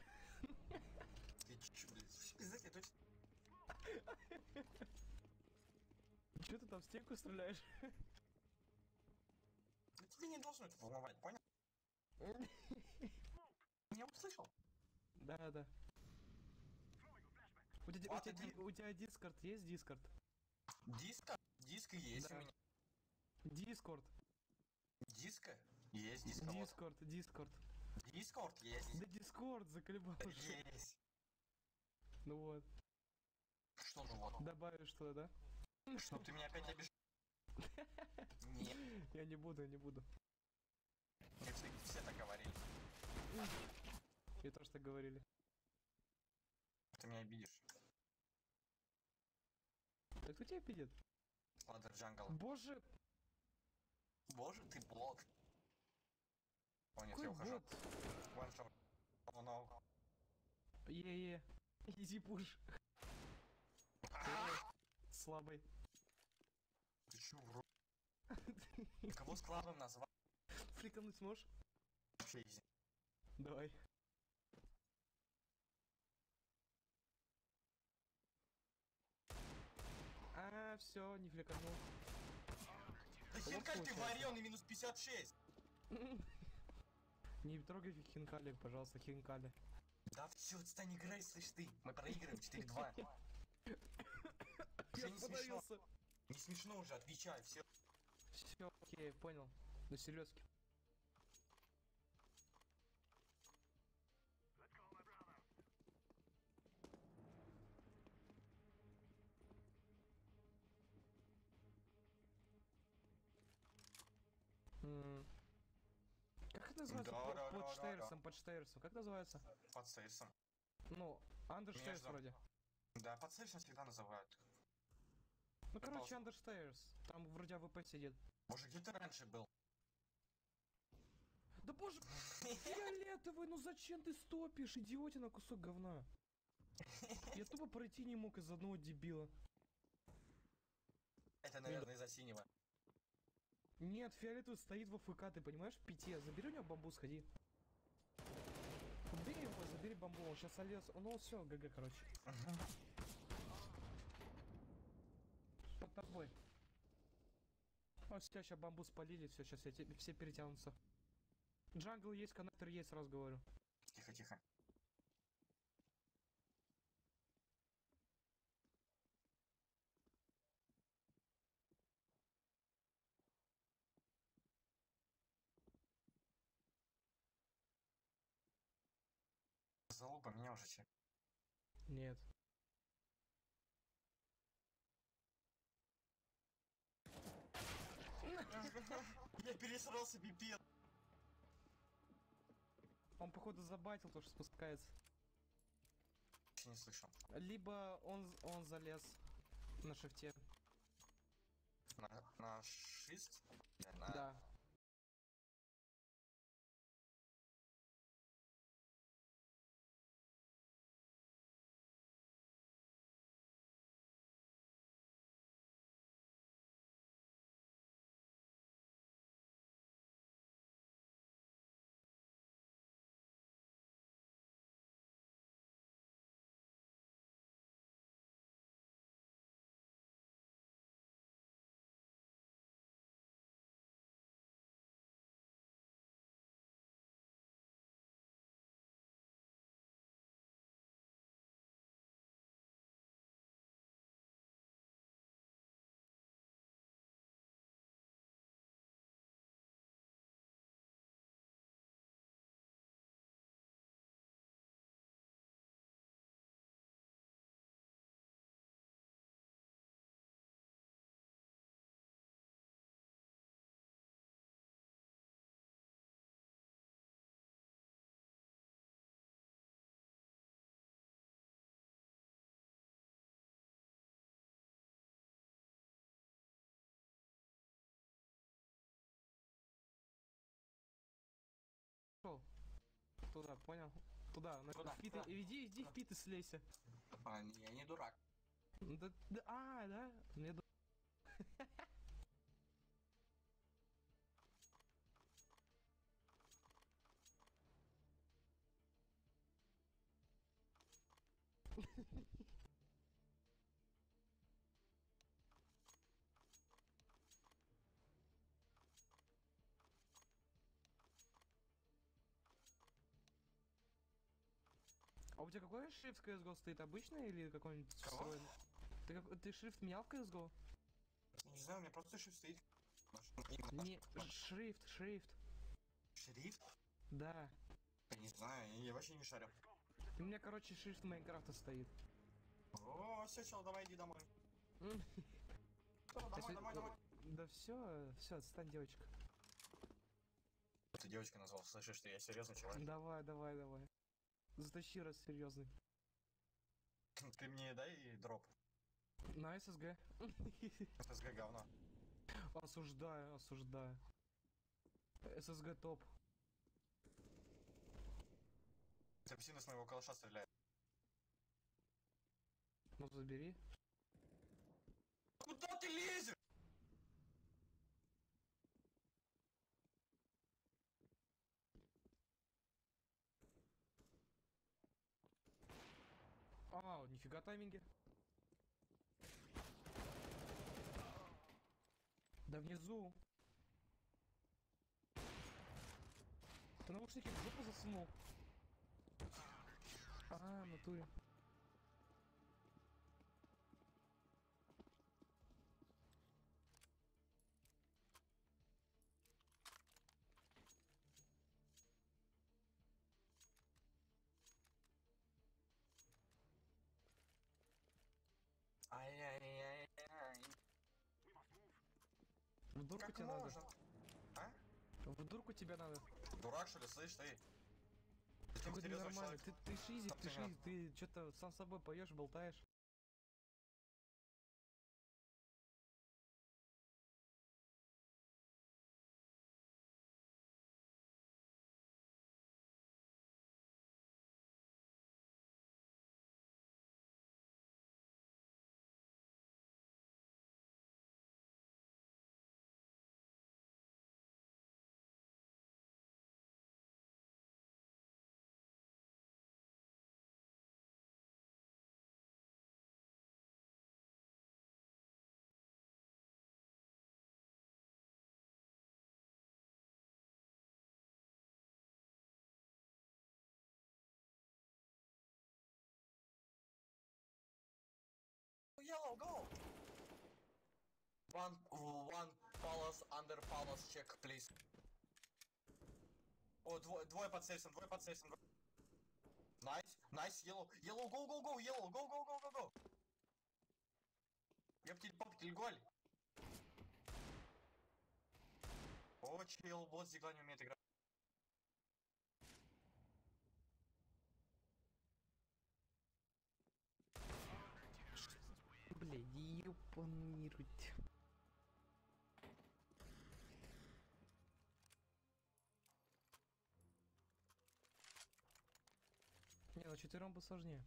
Ты чё, блядь, пиздать, точно... Че ты там в стенку стреляешь? Да тебе не должно это волновать, понял? Не услышал? Да, да. У тебя, у, тебя, у тебя дискорд есть дискорд? Диска? Диска есть Да. у меня. Дискорд. Диска? Есть диска. вот. Дискорд, дискорд. Дискорд есть. Да дискорд заколебал. Есть. Ну вот. Что ну вот? Добавишь туда, да? Чтоб ты меня опять обижал. Нет, Я не буду, я не буду. мне все, все так говорили. И то, что говорили. Ты меня обидишь. Это кто тебя пидет? Ладер джангл. Боже, Боже, ты блок. О нет, какой я ухожу. бот? One shot. Oh no. Е-е. Изи пуш. Слабый. Ты чё, вру? Кого слабым назвать? Фликануть сможешь? Вообще изи. Давай. А, все, не фликанул. Да хинкаль ты вареный, минус 56. Не трогай хинкали, пожалуйста, хинкали. Да все, отстань, играй, слышь ты. Мы проигрываем 4-2. Уже не смешно. Не смешно уже, отвечай, все. Все, окей, понял. Ну серьезки. М. Как это называется? Да, под Штейрсом, под Штейрсом. Как называется? Под сейсом. Ну, Андерштейрс Между. вроде. Да, под сейсом всегда называют. Ну, короче, Пожалуйста. Андерштейрс. Там вроде АВП сидит. Боже, где ты раньше был? Да боже, фиолетовый, ну зачем ты стопишь, идиотина, кусок говна? Я тупо пройти не мог из одного дебила. Это, наверное, из-за синего. Нет, фиолетовый стоит в АФК, ты понимаешь, в пяти. Забери у него бамбу, сходи. Убей его, забери он сейчас олез. Ну все, ГГ, короче. Под тобой. А все, сейчас бамбу спалили, все, сейчас все перетянутся. Джангл есть, коннектор есть, сразу говорю. Тихо, тихо. Залупа меня уже че? Нет. Я пересрался, пипец. Он, походу, забайтил то, что спускается. Не слышал. Либо он, он залез на шифте. На, на шист? Да, Туда, понял? Туда, на Туда, в пит, туда, иди, иди в пит и слейся. А, не, я не дурак. Да, да, а, да? Мне ду- у тебя какой шрифт в CSGO стоит? Обычный или какой-нибудь встроенный? Ты, как, ты шрифт менял в CSGO? Не знаю, у меня просто шрифт стоит. Не, шрифт, шрифт. Шрифт? Да. Я не знаю, я, я вообще не шарю. У меня, короче, шрифт Майнкрафта стоит. О, все, чел, давай иди домой. Домой, домой, домой. Да все, все, отстань, девочка. Ты девочка назвал, слышишь, что я серьезный человек. Давай, давай, давай. Затащи раз серьезный. Ты мне дай дроп. На ССГ. ССГ говно. Осуждаю, осуждаю. ССГ топ. Апельсины с моего калаша стреляет. Ну забери. Куда ты лезешь? А, нифига тайминги. Да внизу. Ты наушники в жопу засунул. А, натуре. В дурку Как тебе надо. можно? А? В дурку тебе надо. Дурак что ли, слышь ты? Ты Какой ты. Ты, ты шизик, ты шизик, ты что-то сам собой поешь, болтаешь. One, one palace under palace check, please. О, двое, двое под сейфом, двое под сейфом. Найс, найс, yellow, yellow, go, go, go, yellow, go, go, go, go, go. Ептиль, поптиль, голь. О, чел, бот с не умеет играть. Бля, ёпанировать. Не, на четвером бы сложнее.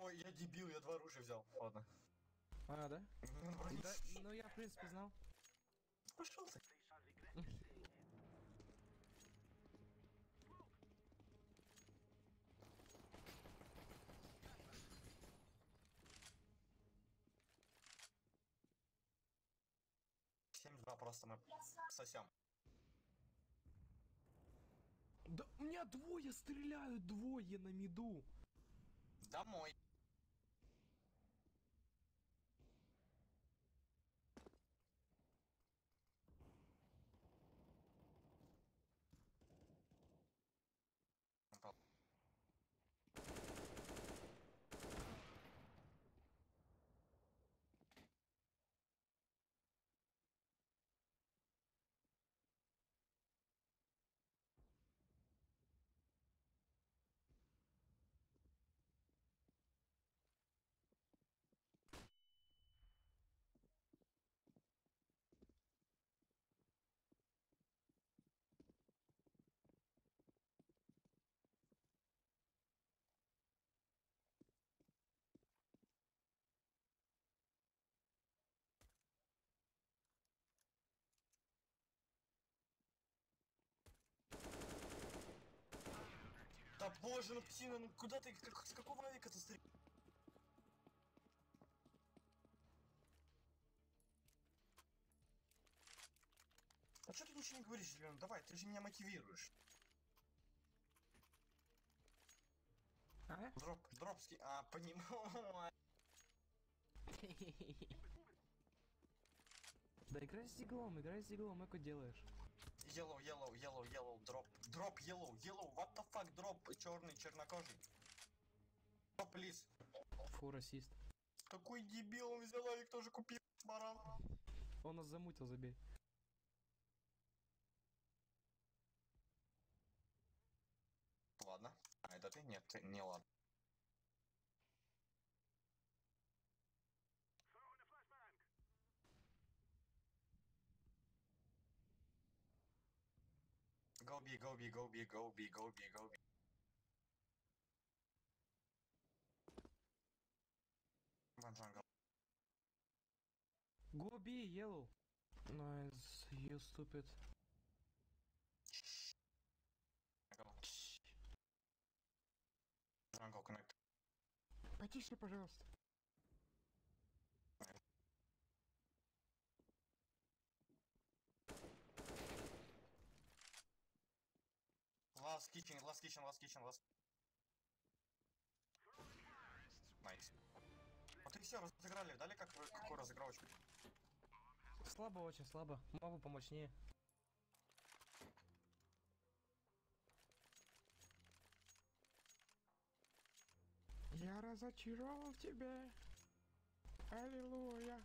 Ой, я дебил, я два оружия взял. Ладно. А, да? Ну, Да, ну я в принципе знал. Пошел ты. Семь два просто мы сосем. Да у меня двое стреляют, двое на миду. Домой. Да боже, ну псина, ну куда ты, как, с какого авика ты стреляешь? А что ты ничего не говоришь, Лена? Давай, ты же меня мотивируешь. А? Дроп, дроп ски... А, понимаю. Да играй с диглом, играй с диглом, эко делаешь. Yellow, yellow, yellow, yellow, дроп. Дроп, yellow, yellow, what the fuck, дроп, черный, чернокожий. Дроп, please. Фу, расист. Какой дебил, он взял авик, тоже купил, баран. Он нас замутил, забей. Ладно. А это ты? Нет, ты не ладно. бегал, бегал, бегал, бегал, бегал. Вон джангл. Go B, yellow. Nice, you stupid. Jungle connect. Потише, пожалуйста. Last kitchen, last kitchen, last kitchen, last. Найс. Вот и все, разыграли. Дали как, какую разыгровочку? Слабо, очень слабо. Могу помощнее. Я разочаровал тебя. Аллилуйя.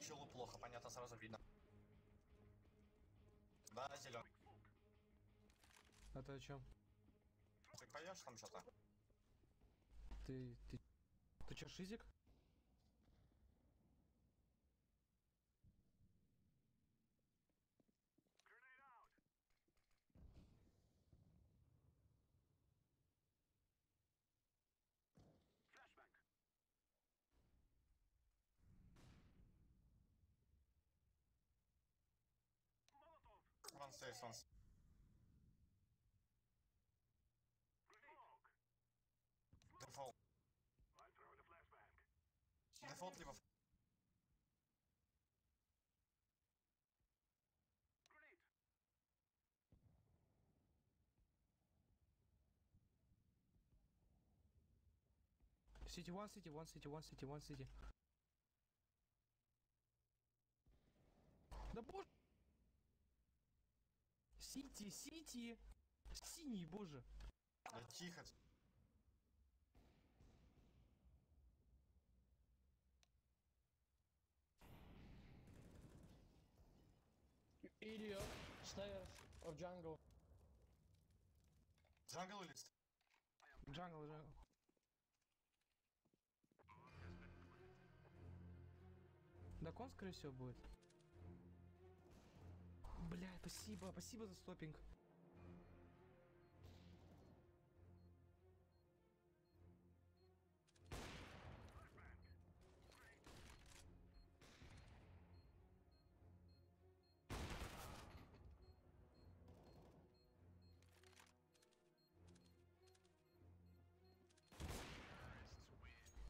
Челу плохо, понятно, сразу видно. Да, зелен. А ты о чем? Ты поешь там что-то? Ты, ты, ты чё, шизик? One stairs, one s- Дефолт. Дефолт либо... Сити, one city, one city, one city, one city. Да боже! Сити, сити! Синий, боже! Да тихо. idiot. Stairs of jungle. Джангл или... Джангл, джангл. Да кон, скорее всего, будет. Бля, спасибо, спасибо за стопинг.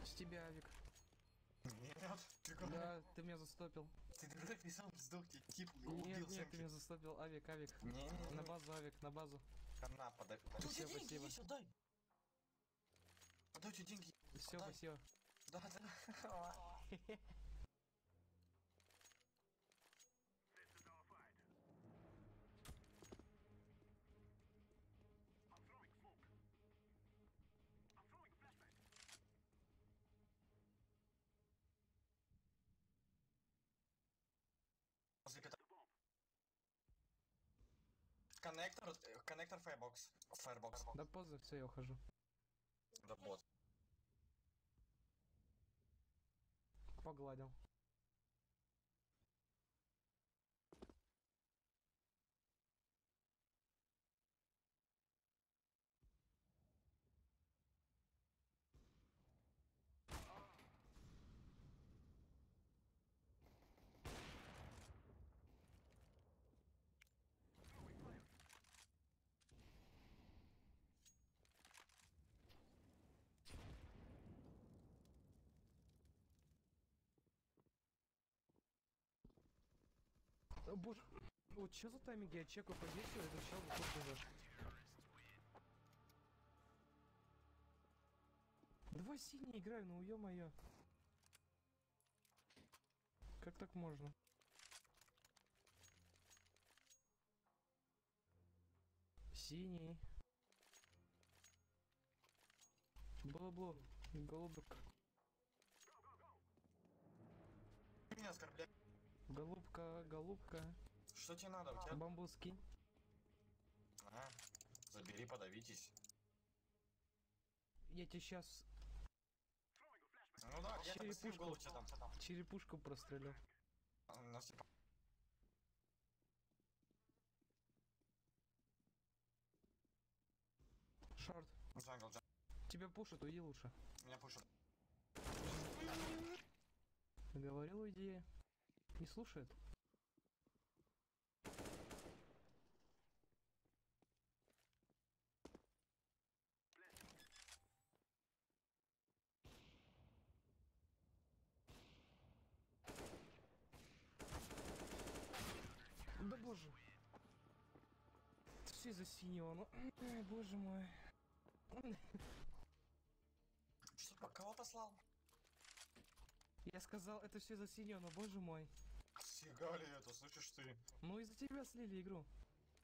С тебя, Авик. Нет, ты говоришь... Да, ты меня застопил. Ты дурак, не сам сдохни, тип, убил Нет, нет, ты меня заслабил, авик, авик. Нет. На базу, авик, на базу. Хана, подай, подай. Все, деньги, спасибо. Еще, дай. Подайте деньги. Все, спасибо. Да, да. Коннектор, коннектор Firebox. Firebox. Да поздно, все, я ухожу. Да бот. Погладил. О, боже, вот что за тайминги? Я чекаю позицию, этот чел выходит уже. Два синие играю, ну ё-моё. Как так можно? Синий. Бло-бло. Голубок. Меня оскорбляют. Голубка, голубка. Что тебе надо? У тебя... Бамбуски. А, забери, подавитесь. Я тебе сейчас... Ну да, я Черепушку... голову, там, там. Черепушку прострелю. А, нас типа... Шорт. Джангл, джангл. Тебя пушат, уйди лучше. Меня пушат. Говорил, уйди. Не слушает. Да боже. Все из-за синего, ну, ай, боже мой. Что, кого послал? Я сказал, это все синего, но боже мой. Сигали это, слышишь ты? Ну из-за тебя слили игру.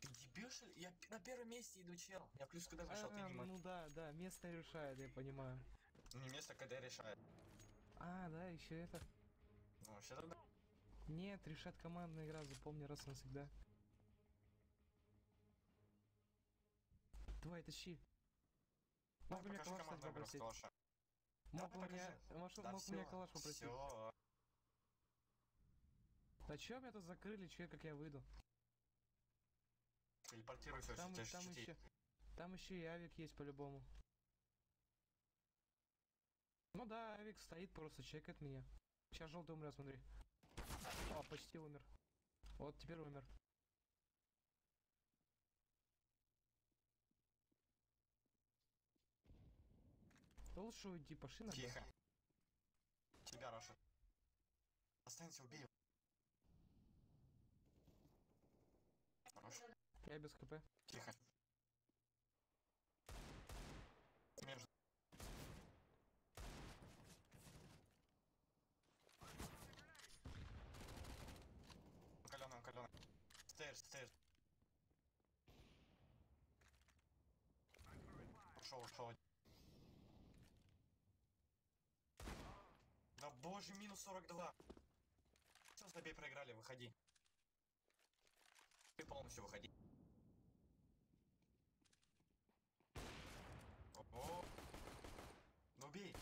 Ты дебил, что ли? Я на первом месте иду, чел. Я плюс когда вышел, ты А, не мог. ну да, да, место решает, я понимаю. Не место, когда решает. А, да, еще это. Ну, вообще тогда. Нет, решает командная игра, запомни раз и навсегда. Давай, тащи. Бы меня покажи командную игру с попросить. Калаша. Мог бы покажи. мог, Да мог меня всё, калаш попросить. всё. А чё меня тут закрыли, чё, как я выйду? Телепортируйся, Там, там тебе еще, там еще и авик есть по-любому. Ну да, авик стоит, просто чекает меня. Сейчас желтый умрет, смотри. О, почти умер. Вот теперь умер. Да Лучше уйди, пошли на. Тихо. Тебя, Раша. Останься, убей его. Хорош. Я без хп. Тихо. Между. Каленый, каленый. Стейрс, стейрс. Ушел, ушел. Да боже, минус 42. Все, тобой проиграли, выходи. Ты полностью выходи. Ого. Ну бей.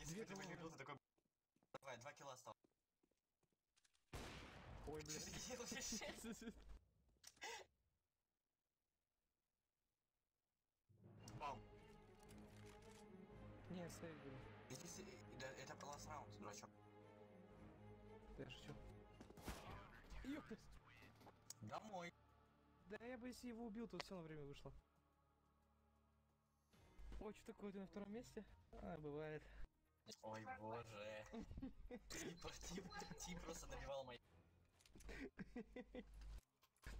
Если ты убил, ты такой... Давай, два килла осталось. Ой, вообще. Бам. Не, сейв Да я бы если его убил, то все на время вышло. Ой, что такое, ты на втором месте? А, бывает. Ой, боже. Тип просто добивал мои...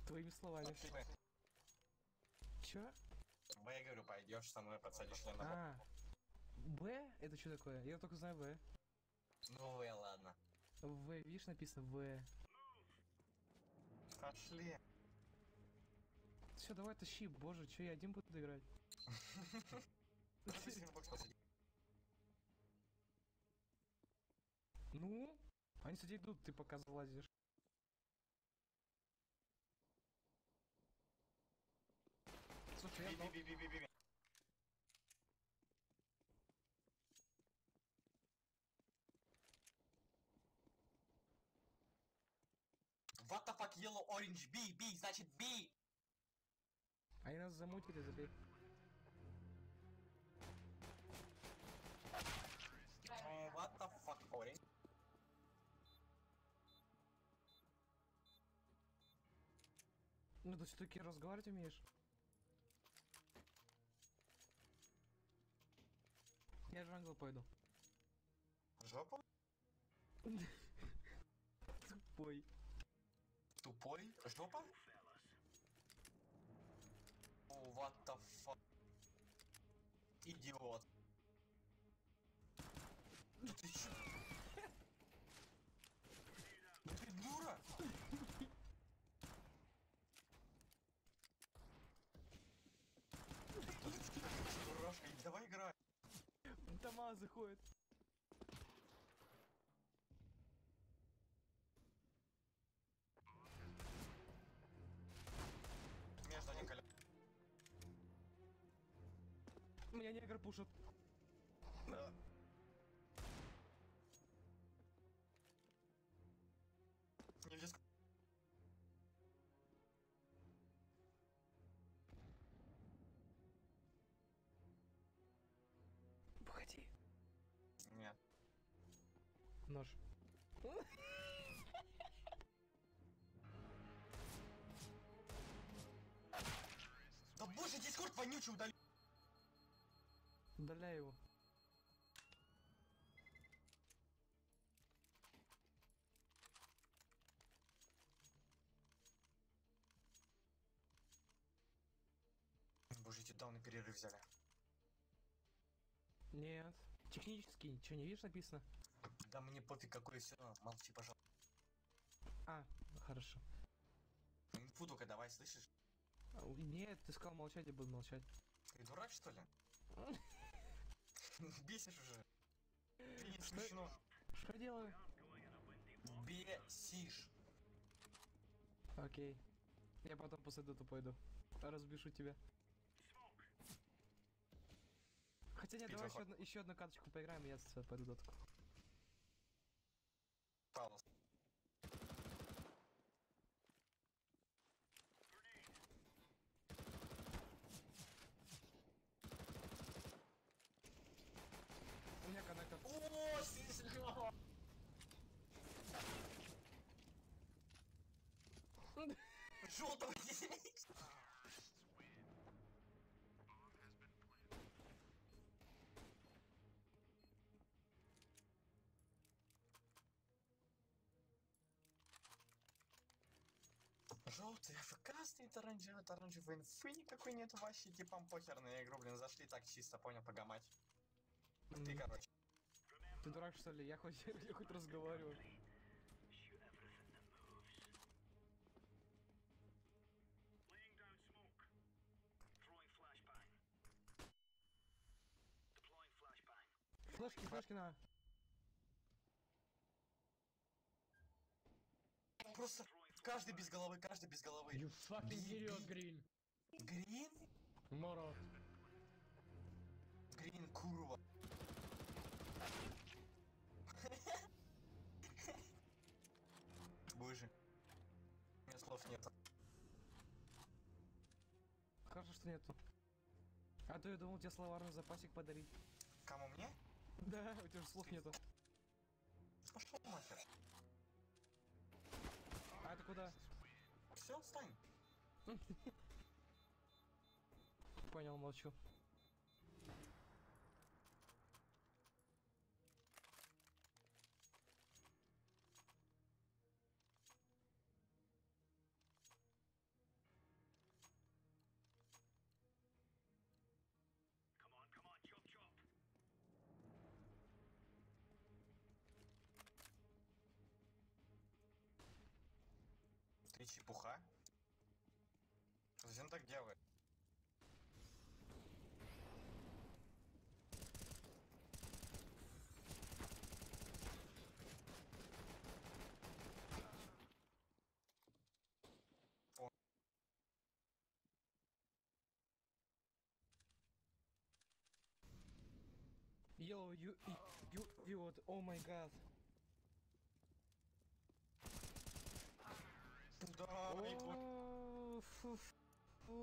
Твоими словами. Чё? Б, я говорю, пойдешь со мной подсадишь на. А. Б? Это что такое? Я только знаю В. Ну, э, ладно. В, видишь, написано В. Пошли. Все, давай тащи, боже, что я один буду играть? Ну? Они, кстати, идут, ты пока залазишь. Слушай, я би, би, би, би, би. What the fuck, yellow, orange, B, B, значит B. Они нас замутили, забей. What the fuck, orange. Ну, ты все-таки разговаривать умеешь. Я джангл пойду. Жопа? Тупой. Тупой? Жопа? О, what the fuck. Идиот. Да ты чё? Да ты дура! Чё, дурашка, давай играй. Дома заходит. Меня негр пушит. Удаляй его. Боже, эти дауны перерыв взяли. Нет. Технический. Что, не видишь написано? Да мне пофиг какой все. Молчи, пожалуйста. А, хорошо. Инфу только давай, слышишь? Нет, ты сказал молчать, я буду молчать. Ты дурак, что ли? Бесишь уже. Ты не смешно. Что делаю? Бесишь. Окей. Я потом после доту пойду. Разбешу тебя. Хотя нет, давай еще, одну- еще одну карточку поиграем, и я пойду дотку. Пожалуйста. У меня коннектор. О, смешно. Желтого здесь. Желтый, АФК стоит оранжевый, от оранжевой инфы никакой нет вообще, типам похер на игру, блин, зашли так чисто, понял, погамать. Ты, короче. Ты дурак что ли? Я хоть, я хоть разговариваю. Флешки, флешки на. Просто каждый без головы, каждый без головы. You fucking idiot, Green. Грин? Moro. Грин, курва. Боже. У меня слов нет. Хорошо, что нету. А то я думал тебе словарный запасик подарить. Кому мне? Да, у тебя же слов нету. Пошел нахер. Куда? Все, встань. Понял, молчу. Чепуха? Зачем так делает? Yo, you, you, you, oh my god. Oh, oh,